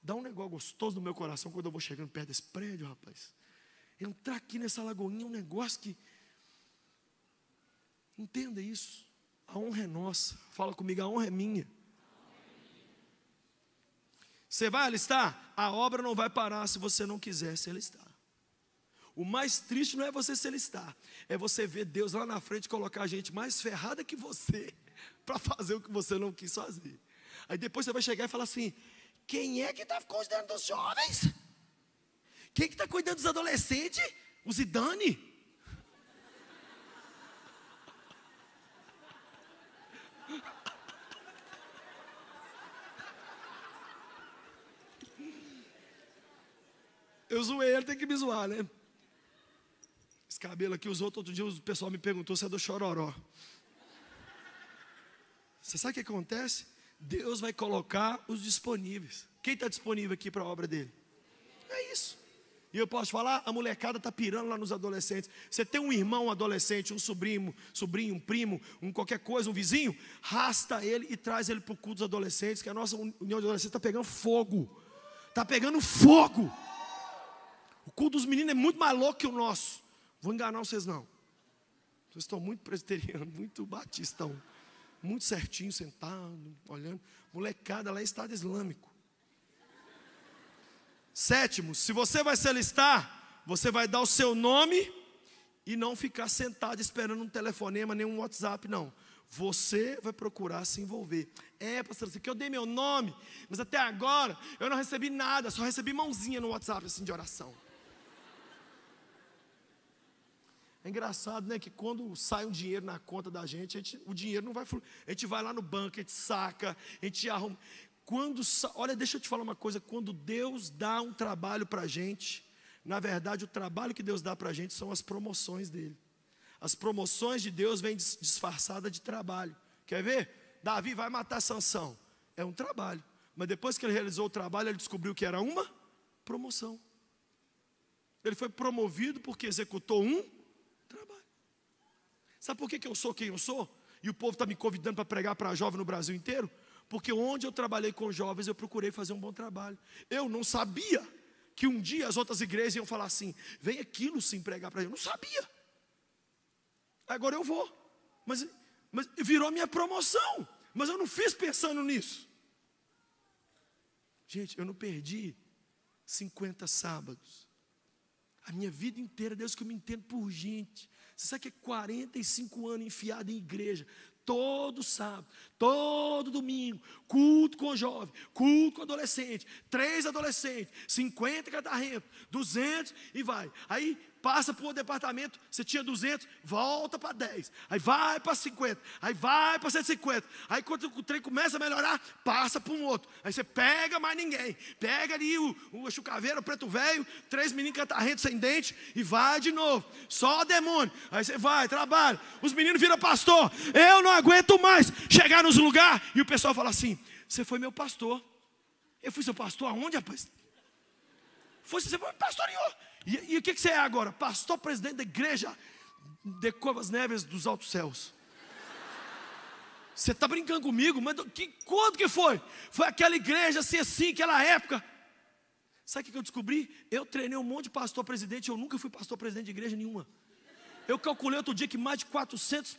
Speaker 1: Dá um negócio gostoso no meu coração quando eu vou chegando perto desse prédio, rapaz. Entrar aqui nessa lagoinha é um negócio que. Entenda isso. A honra é nossa. Fala comigo, a honra é minha. Você vai alistar? A obra não vai parar se você não quiser se alistar. O mais triste não é você se alistar, é você ver Deus lá na frente colocar a gente mais ferrada que você [LAUGHS] para fazer o que você não quis fazer. Aí depois você vai chegar e falar assim: quem é que está cuidando dos jovens? Quem é que está cuidando dos adolescentes? O Zidane? [LAUGHS] Eu zoei, ele tem que me zoar, né? Cabelo aqui, os outros, outro dia o pessoal me perguntou se é do chororó. Você sabe o que acontece? Deus vai colocar os disponíveis. Quem está disponível aqui para a obra dele? É isso. E eu posso falar, a molecada está pirando lá nos adolescentes. Você tem um irmão um adolescente, um sobrinho, sobrinho, um primo, um qualquer coisa, um vizinho, rasta ele e traz ele para o culto dos adolescentes, que a nossa união de adolescentes está pegando fogo. Está pegando fogo. O culto dos meninos é muito mais louco que o nosso. Vou enganar vocês não. Vocês estão muito presbiterianos, [LAUGHS] muito batistão muito certinho, sentado, olhando. Molecada lá em Estado Islâmico. Sétimo, se você vai se alistar, você vai dar o seu nome e não ficar sentado esperando um telefonema, nem um WhatsApp, não. Você vai procurar se envolver. É, pastor, que eu dei meu nome, mas até agora eu não recebi nada, só recebi mãozinha no WhatsApp assim de oração. É engraçado, né? Que quando sai um dinheiro na conta da gente, gente o dinheiro não vai fluir. A gente vai lá no banco, a gente saca, a gente arruma. Quando, olha, deixa eu te falar uma coisa: quando Deus dá um trabalho para a gente, na verdade, o trabalho que Deus dá para a gente são as promoções dele. As promoções de Deus vêm disfarçada de trabalho. Quer ver? Davi vai matar Sansão. É um trabalho. Mas depois que ele realizou o trabalho, ele descobriu que era uma promoção. Ele foi promovido porque executou um trabalho. Sabe por que, que eu sou quem eu sou? E o povo está me convidando para pregar para jovem no Brasil inteiro? Porque onde eu trabalhei com jovens, eu procurei fazer um bom trabalho. Eu não sabia que um dia as outras igrejas iam falar assim: vem aquilo sim pregar para eu. Não sabia. Agora eu vou. Mas, mas virou minha promoção. Mas eu não fiz pensando nisso. Gente, eu não perdi 50 sábados. A minha vida inteira, Deus que eu me entendo por gente. Você sabe que é 45 anos enfiado em igreja, todo sábado, todo domingo, culto com jovem, culto com adolescente, três adolescentes, 50 catarrentos, 200 e vai. Aí passa para o departamento, você tinha 200, volta para 10, aí vai para 50, aí vai para 150, aí quando o trem começa a melhorar, passa para um outro, aí você pega mais ninguém, pega ali o, o chucaveiro, o preto velho, três meninos catarrentos sem dente, e vai de novo, só demônio, aí você vai, trabalha, os meninos viram pastor, eu não aguento mais chegar nos lugares, e o pessoal fala assim, você foi meu pastor, eu fui seu pastor aonde rapaz? Foi, você foi pastoreou. E, e o que, que você é agora? Pastor presidente da igreja de Covas Neves dos Altos Céus. Você está brincando comigo? Mas que, quando que foi? Foi aquela igreja assim, assim, aquela época. Sabe o que eu descobri? Eu treinei um monte de pastor presidente, eu nunca fui pastor presidente de igreja nenhuma. Eu calculei outro dia que mais de 400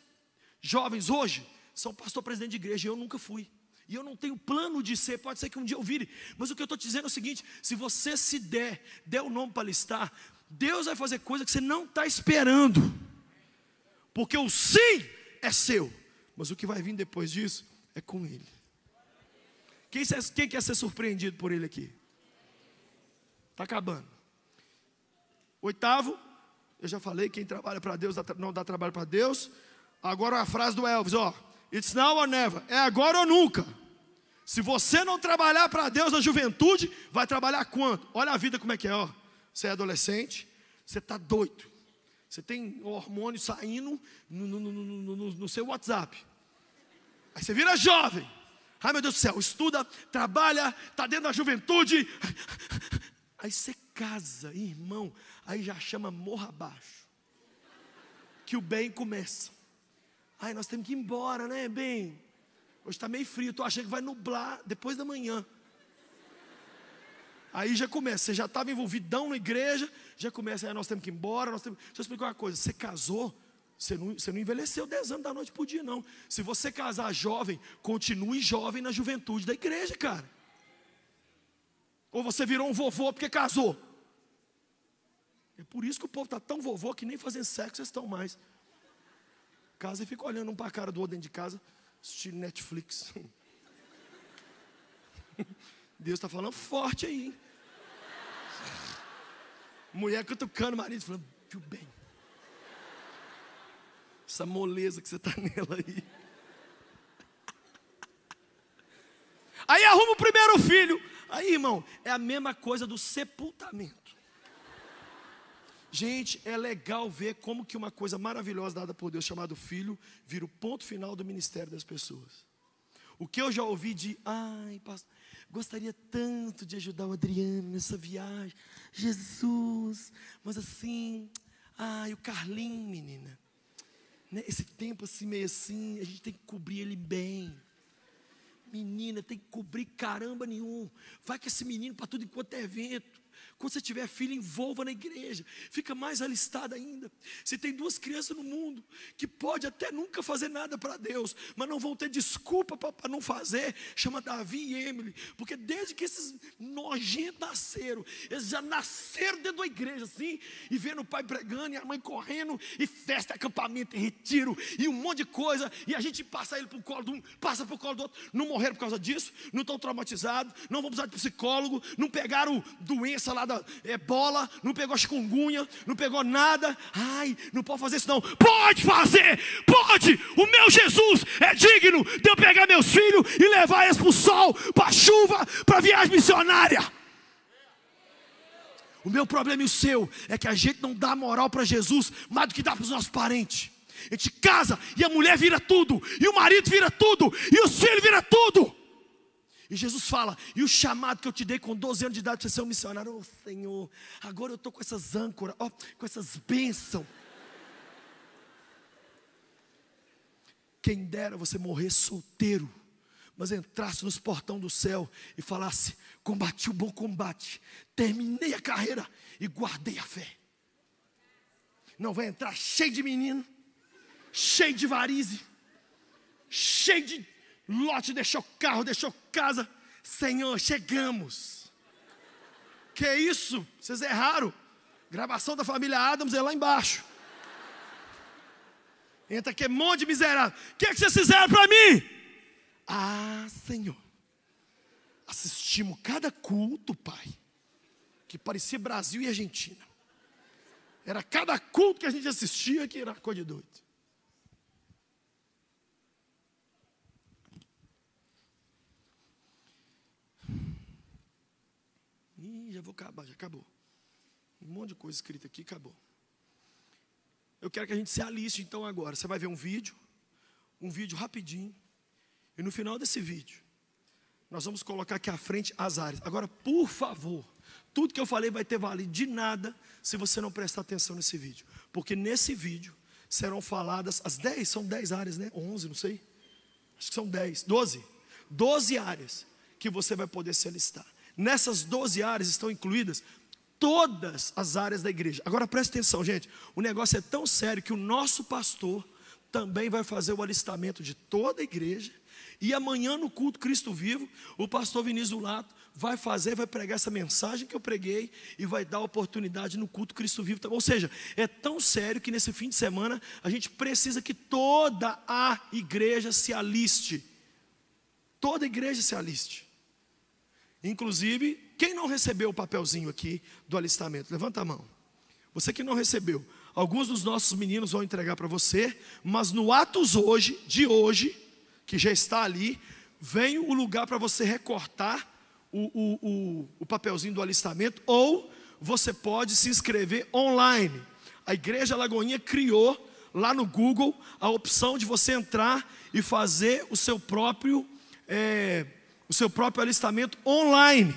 Speaker 1: jovens hoje são pastor presidente de igreja, e eu nunca fui. E eu não tenho plano de ser, pode ser que um dia eu vire. Mas o que eu estou te dizendo é o seguinte: se você se der, der o nome para listar, Deus vai fazer coisa que você não está esperando. Porque o sim é seu. Mas o que vai vir depois disso é com Ele. Quem, quem quer ser surpreendido por Ele aqui? Está acabando. Oitavo, eu já falei, quem trabalha para Deus não dá trabalho para Deus. Agora a frase do Elvis, ó. It's now or never. É agora ou nunca. Se você não trabalhar para Deus na juventude, vai trabalhar quanto? Olha a vida como é que é, ó. Você é adolescente, você está doido. Você tem hormônio saindo no, no, no, no, seu WhatsApp. Aí você vira jovem. Ai meu Deus do céu, estuda, trabalha, está dentro da juventude. Aí você casa, irmão. Aí já chama morra abaixo. Que o bem começa. Ai, nós temos que ir embora, né, bem? Hoje está meio frio, estou achando que vai nublar depois da manhã. Aí já começa, você já estava envolvidão na igreja, já começa, aí nós temos que ir embora, nós temos... Deixa eu explicar uma coisa, você casou, você não, você não envelheceu 10 anos da noite para o dia, não. Se você casar jovem, continue jovem na juventude da igreja, cara. Ou você virou um vovô porque casou. É por isso que o povo está tão vovô que nem fazendo sexo estão mais casa e fica olhando um para a cara do outro dentro de casa, assistindo Netflix. [LAUGHS] Deus está falando forte aí, hein? Mulher cutucando o marido, falando, viu bem. Essa moleza que você está [LAUGHS] nela aí. Aí arruma o primeiro filho. Aí, irmão, é a mesma coisa do sepultamento. Gente, é legal ver como que uma coisa maravilhosa dada por Deus, chamado filho, vira o ponto final do ministério das pessoas. O que eu já ouvi de, ai, pastor, gostaria tanto de ajudar o Adriano nessa viagem. Jesus, mas assim, ai, o Carlinho, menina. Né, esse tempo assim, meio assim, a gente tem que cobrir ele bem. Menina, tem que cobrir caramba nenhum. Vai com esse menino para tudo enquanto é evento. Quando você tiver filho, envolva na igreja. Fica mais alistado ainda. Se tem duas crianças no mundo que pode até nunca fazer nada para Deus, mas não vão ter desculpa para não fazer, chama Davi e Emily. Porque desde que esses nojentos nasceram, eles já nasceram dentro da igreja assim, e vendo o pai pregando e a mãe correndo, e festa, acampamento, e retiro, e um monte de coisa, e a gente passa ele para o colo de um, passa para o colo do outro. Não morreram por causa disso, não estão traumatizados, não vão precisar de psicólogo, não pegaram doença lá da é, bola, não pegou chikungunya, não pegou nada. Ai, não pode fazer isso não. Pode fazer, pode. O meu Jesus é digno de eu pegar meus filhos e levar eles para o sol, para a chuva, para a viagem missionária. O meu problema e o seu é que a gente não dá moral para Jesus mais do que dá para os nossos parentes. A gente casa e a mulher vira tudo, e o marido vira tudo, e os filhos vira tudo. E Jesus fala: e o chamado que eu te dei com 12 anos de idade para ser um missionário, oh Senhor, agora eu estou com essas âncoras, oh, com essas bênçãos. Quem dera você morrer solteiro, mas entrasse nos portão do céu e falasse: combati o bom combate, terminei a carreira e guardei a fé. Não vai entrar cheio de menino, cheio de varize, cheio de lote, deixou carro, deixou casa. Senhor, chegamos. Que isso? Vocês erraram. Gravação da família Adams é lá embaixo. Entra aqui, um monte de miserável. O que, é que vocês fizeram para mim? Ah, Senhor. Assistimos cada culto, Pai. Que parecia Brasil e Argentina. Era cada culto que a gente assistia que era coisa de doido. Já vou acabar, já acabou. Um monte de coisa escrita aqui, acabou. Eu quero que a gente se aliste então agora. Você vai ver um vídeo, um vídeo rapidinho. E no final desse vídeo, nós vamos colocar aqui à frente as áreas. Agora, por favor, tudo que eu falei vai ter valido de nada se você não prestar atenção nesse vídeo. Porque nesse vídeo serão faladas as 10, são 10 áreas, né? 11, não sei. Acho que são 10, 12. 12 áreas que você vai poder se alistar. Nessas 12 áreas estão incluídas todas as áreas da igreja. Agora preste atenção, gente. O negócio é tão sério que o nosso pastor também vai fazer o alistamento de toda a igreja. E amanhã no culto Cristo Vivo, o pastor Vinícius Lato vai fazer, vai pregar essa mensagem que eu preguei e vai dar oportunidade no culto Cristo Vivo. Ou seja, é tão sério que nesse fim de semana a gente precisa que toda a igreja se aliste. Toda a igreja se aliste. Inclusive, quem não recebeu o papelzinho aqui do alistamento? Levanta a mão. Você que não recebeu. Alguns dos nossos meninos vão entregar para você, mas no Atos hoje, de hoje, que já está ali, vem o lugar para você recortar o, o, o, o papelzinho do alistamento, ou você pode se inscrever online. A Igreja Lagoinha criou lá no Google a opção de você entrar e fazer o seu próprio é, o seu próprio alistamento online.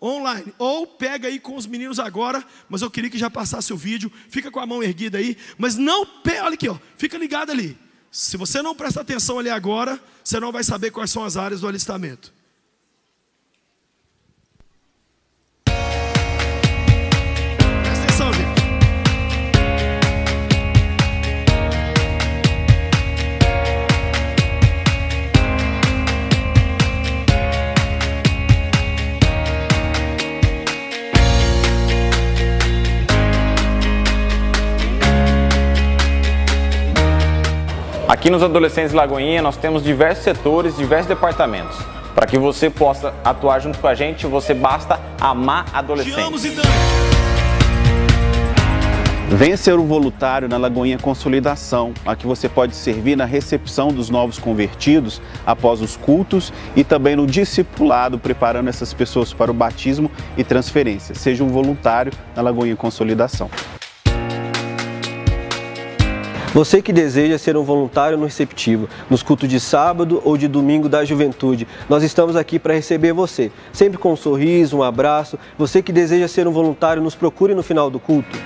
Speaker 1: Online. Ou pega aí com os meninos agora, mas eu queria que já passasse o vídeo. Fica com a mão erguida aí, mas não, olha aqui, ó, fica ligado ali. Se você não prestar atenção ali agora, você não vai saber quais são as áreas do alistamento.
Speaker 2: Aqui nos Adolescentes Lagoinha nós temos diversos setores, diversos departamentos. Para que você possa atuar junto com a gente, você basta amar adolescentes.
Speaker 3: Venha ser o voluntário na Lagoinha Consolidação. Aqui você pode servir na recepção dos novos convertidos após os cultos e também no discipulado, preparando essas pessoas para o batismo e transferência. Seja um voluntário na Lagoinha Consolidação.
Speaker 4: Você que deseja ser um voluntário no receptivo, nos cultos de sábado ou de domingo da juventude, nós estamos aqui para receber você. Sempre com um sorriso, um abraço. Você que deseja ser um voluntário, nos procure no final do culto.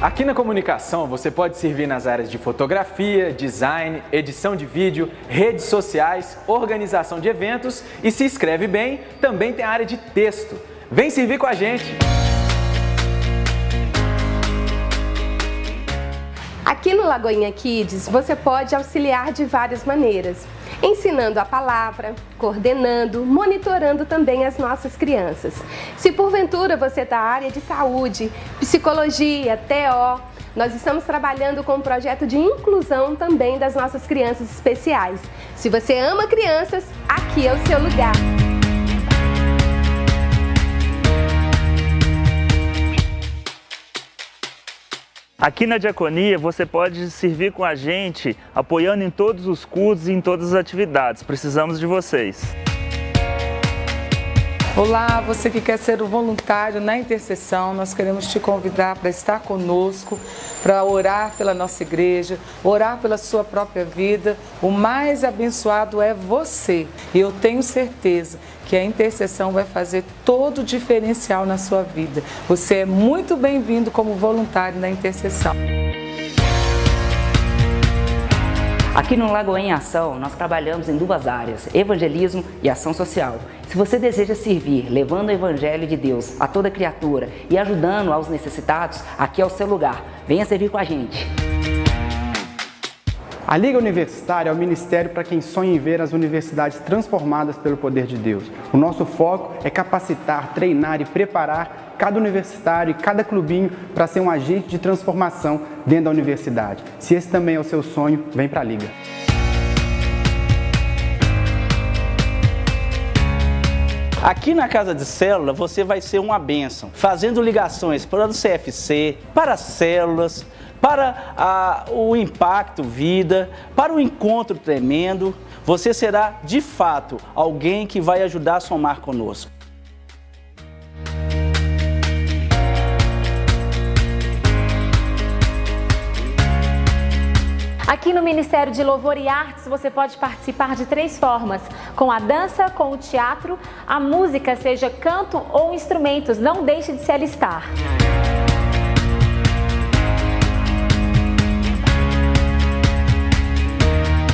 Speaker 5: Aqui na comunicação você pode servir nas áreas de fotografia, design, edição de vídeo, redes sociais, organização de eventos e se escreve bem, também tem a área de texto. Vem servir com a gente!
Speaker 6: Aqui no Lagoinha Kids você pode auxiliar de várias maneiras, ensinando a palavra, coordenando, monitorando também as nossas crianças. Se porventura você está área de saúde, psicologia, TO, nós estamos trabalhando com um projeto de inclusão também das nossas crianças especiais. Se você ama crianças, aqui é o seu lugar.
Speaker 7: Aqui na Diaconia você pode servir com a gente, apoiando em todos os cultos e em todas as atividades. Precisamos de vocês.
Speaker 8: Olá, você que quer ser um voluntário na intercessão, nós queremos te convidar para estar conosco, para orar pela nossa igreja, orar pela sua própria vida. O mais abençoado é você. E eu tenho certeza que a intercessão vai fazer todo o diferencial na sua vida. Você é muito bem-vindo como voluntário na intercessão.
Speaker 9: Aqui no Lagoinha em Ação, nós trabalhamos em duas áreas, evangelismo e ação social. Se você deseja servir, levando o Evangelho de Deus a toda criatura e ajudando aos necessitados, aqui é o seu lugar. Venha servir com a gente.
Speaker 10: A Liga Universitária é o ministério para quem sonha em ver as universidades transformadas pelo poder de Deus. O nosso foco é capacitar, treinar e preparar cada universitário e cada clubinho para ser um agente de transformação dentro da universidade. Se esse também é o seu sonho, vem para a Liga.
Speaker 11: Aqui na Casa de Célula você vai ser uma bênção, fazendo ligações para o CFC, para as células, para a, o impacto vida, para o encontro tremendo. Você será de fato alguém que vai ajudar a somar conosco.
Speaker 12: Aqui no Ministério de Louvor e Artes você pode participar de três formas: com a dança, com o teatro, a música, seja canto ou instrumentos. Não deixe de se alistar.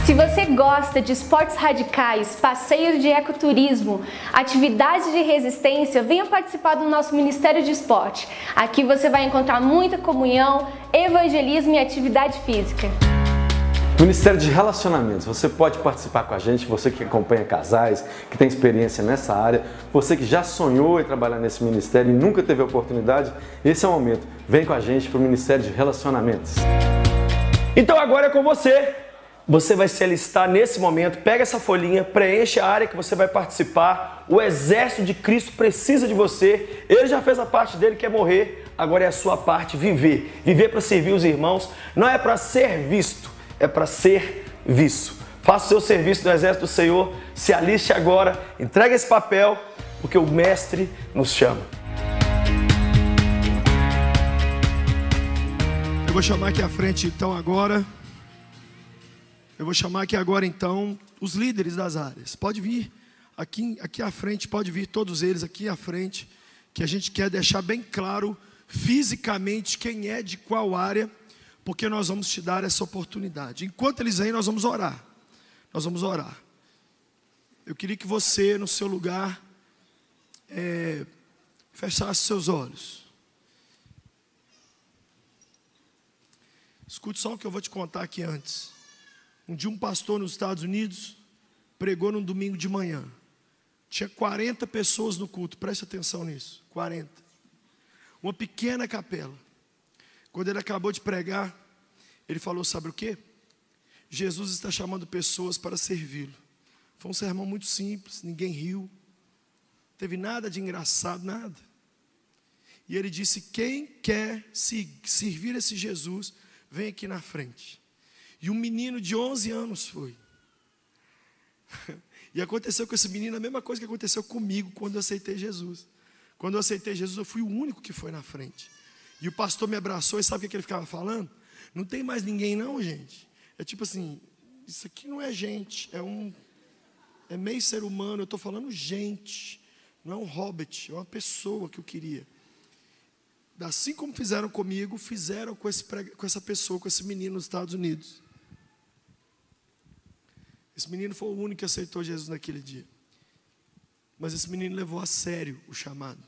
Speaker 12: Se você gosta de esportes radicais, passeio de ecoturismo, atividades de resistência, venha participar do nosso Ministério de Esporte. Aqui você vai encontrar muita comunhão, evangelismo e atividade física.
Speaker 13: Ministério de Relacionamentos, você pode participar com a gente, você que acompanha casais, que tem experiência nessa área, você que já sonhou em trabalhar nesse ministério e nunca teve a oportunidade, esse é o momento. Vem com a gente para o Ministério de Relacionamentos.
Speaker 1: Então agora é com você. Você vai se alistar nesse momento, pega essa folhinha, preenche a área que você vai participar. O exército de Cristo precisa de você. Ele já fez a parte dele, que é morrer. Agora é a sua parte, viver. Viver para servir os irmãos, não é para ser visto é para ser visto. Faça o seu serviço no exército do Senhor, se aliste agora, entregue esse papel, porque o Mestre nos chama. Eu vou chamar aqui à frente então agora. Eu vou chamar aqui agora então os líderes das áreas. Pode vir aqui, aqui à frente, pode vir todos eles aqui à frente, que a gente quer deixar bem claro fisicamente quem é de qual área porque nós vamos te dar essa oportunidade. Enquanto eles vêm, nós vamos orar. Nós vamos orar. Eu queria que você, no seu lugar, é, fechasse seus olhos. Escute só o que eu vou te contar aqui antes. Um dia, um pastor nos Estados Unidos pregou num domingo de manhã. Tinha 40 pessoas no culto, preste atenção nisso: 40. Uma pequena capela. Quando ele acabou de pregar, ele falou: Sabe o que? Jesus está chamando pessoas para servi-lo. Foi um sermão muito simples, ninguém riu, teve nada de engraçado, nada. E ele disse: Quem quer servir esse Jesus, vem aqui na frente. E um menino de 11 anos foi. [LAUGHS] E aconteceu com esse menino a mesma coisa que aconteceu comigo quando eu aceitei Jesus. Quando eu aceitei Jesus, eu fui o único que foi na frente. E o pastor me abraçou e sabe o que ele ficava falando? Não tem mais ninguém, não, gente. É tipo assim: isso aqui não é gente, é um. É meio ser humano, eu estou falando gente. Não é um hobbit, é uma pessoa que eu queria. Assim como fizeram comigo, fizeram com, esse, com essa pessoa, com esse menino nos Estados Unidos. Esse menino foi o único que aceitou Jesus naquele dia. Mas esse menino levou a sério o chamado.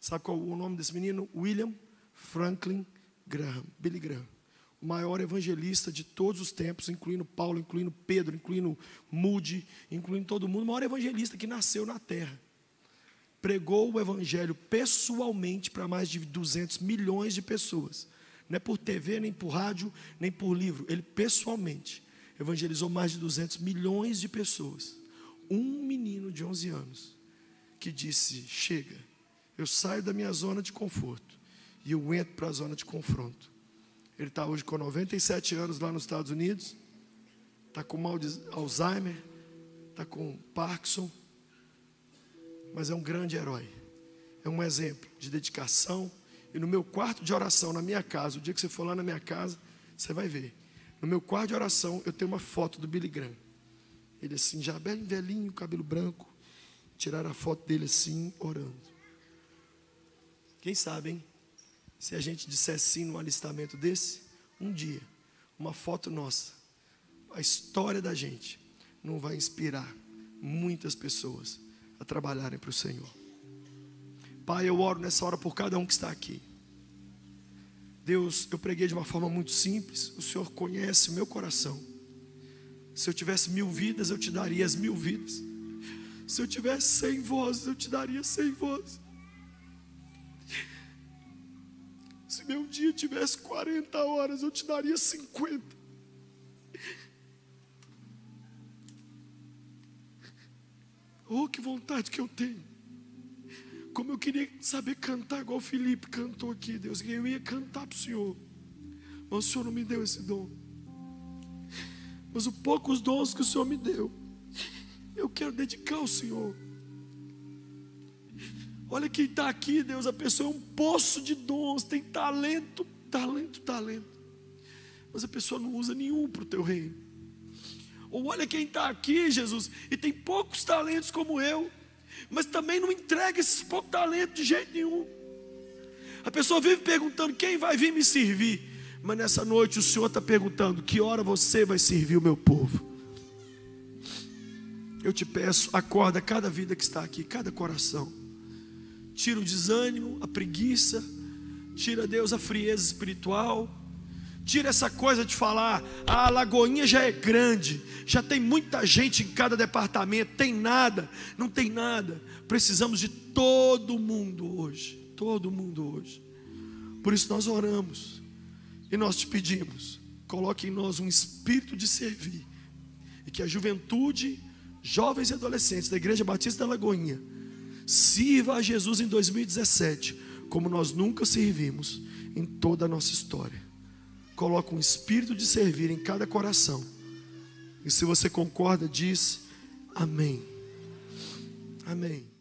Speaker 1: Sabe qual é o nome desse menino? William Franklin Graham, Billy Graham, o maior evangelista de todos os tempos, incluindo Paulo, incluindo Pedro, incluindo Moody, incluindo todo mundo, o maior evangelista que nasceu na terra. Pregou o evangelho pessoalmente para mais de 200 milhões de pessoas. Não é por TV, nem por rádio, nem por livro. Ele pessoalmente evangelizou mais de 200 milhões de pessoas. Um menino de 11 anos que disse: Chega, eu saio da minha zona de conforto e eu entro para a zona de confronto. Ele está hoje com 97 anos lá nos Estados Unidos, está com mal Alzheimer, está com Parkinson. mas é um grande herói. É um exemplo de dedicação. E no meu quarto de oração, na minha casa, o dia que você for lá na minha casa, você vai ver. No meu quarto de oração, eu tenho uma foto do Billy Graham. Ele assim, já bem velhinho, cabelo branco. Tiraram a foto dele assim, orando. Quem sabe, hein? Se a gente disser sim num alistamento desse, um dia, uma foto nossa, a história da gente, não vai inspirar muitas pessoas a trabalharem para o Senhor. Pai, eu oro nessa hora por cada um que está aqui. Deus, eu preguei de uma forma muito simples, o Senhor conhece o meu coração. Se eu tivesse mil vidas, eu te daria as mil vidas. Se eu tivesse cem vozes, eu te daria cem vozes. Se meu dia tivesse 40 horas, eu te daria 50. Oh, que vontade que eu tenho. Como eu queria saber cantar igual o Felipe cantou aqui, Deus. Eu ia cantar para o Senhor. Mas o Senhor não me deu esse dom. Mas os poucos dons que o Senhor me deu, eu quero dedicar ao Senhor. Olha quem está aqui, Deus. A pessoa é um poço de dons, tem talento, talento, talento. Mas a pessoa não usa nenhum para o teu reino. Ou olha quem está aqui, Jesus, e tem poucos talentos como eu, mas também não entrega esses poucos talentos de jeito nenhum. A pessoa vive perguntando quem vai vir me servir. Mas nessa noite o Senhor está perguntando: que hora você vai servir o meu povo? Eu te peço, acorda cada vida que está aqui, cada coração. Tira o desânimo, a preguiça, tira, Deus, a frieza espiritual. Tira essa coisa de falar, a Lagoinha já é grande, já tem muita gente em cada departamento, tem nada, não tem nada. Precisamos de todo mundo hoje, todo mundo hoje. Por isso nós oramos e nós te pedimos, coloque em nós um espírito de servir e que a juventude jovens e adolescentes da Igreja Batista da Lagoinha, sirva a Jesus em 2017, como nós nunca servimos em toda a nossa história. Coloca um espírito de servir em cada coração. E se você concorda, diz amém. Amém.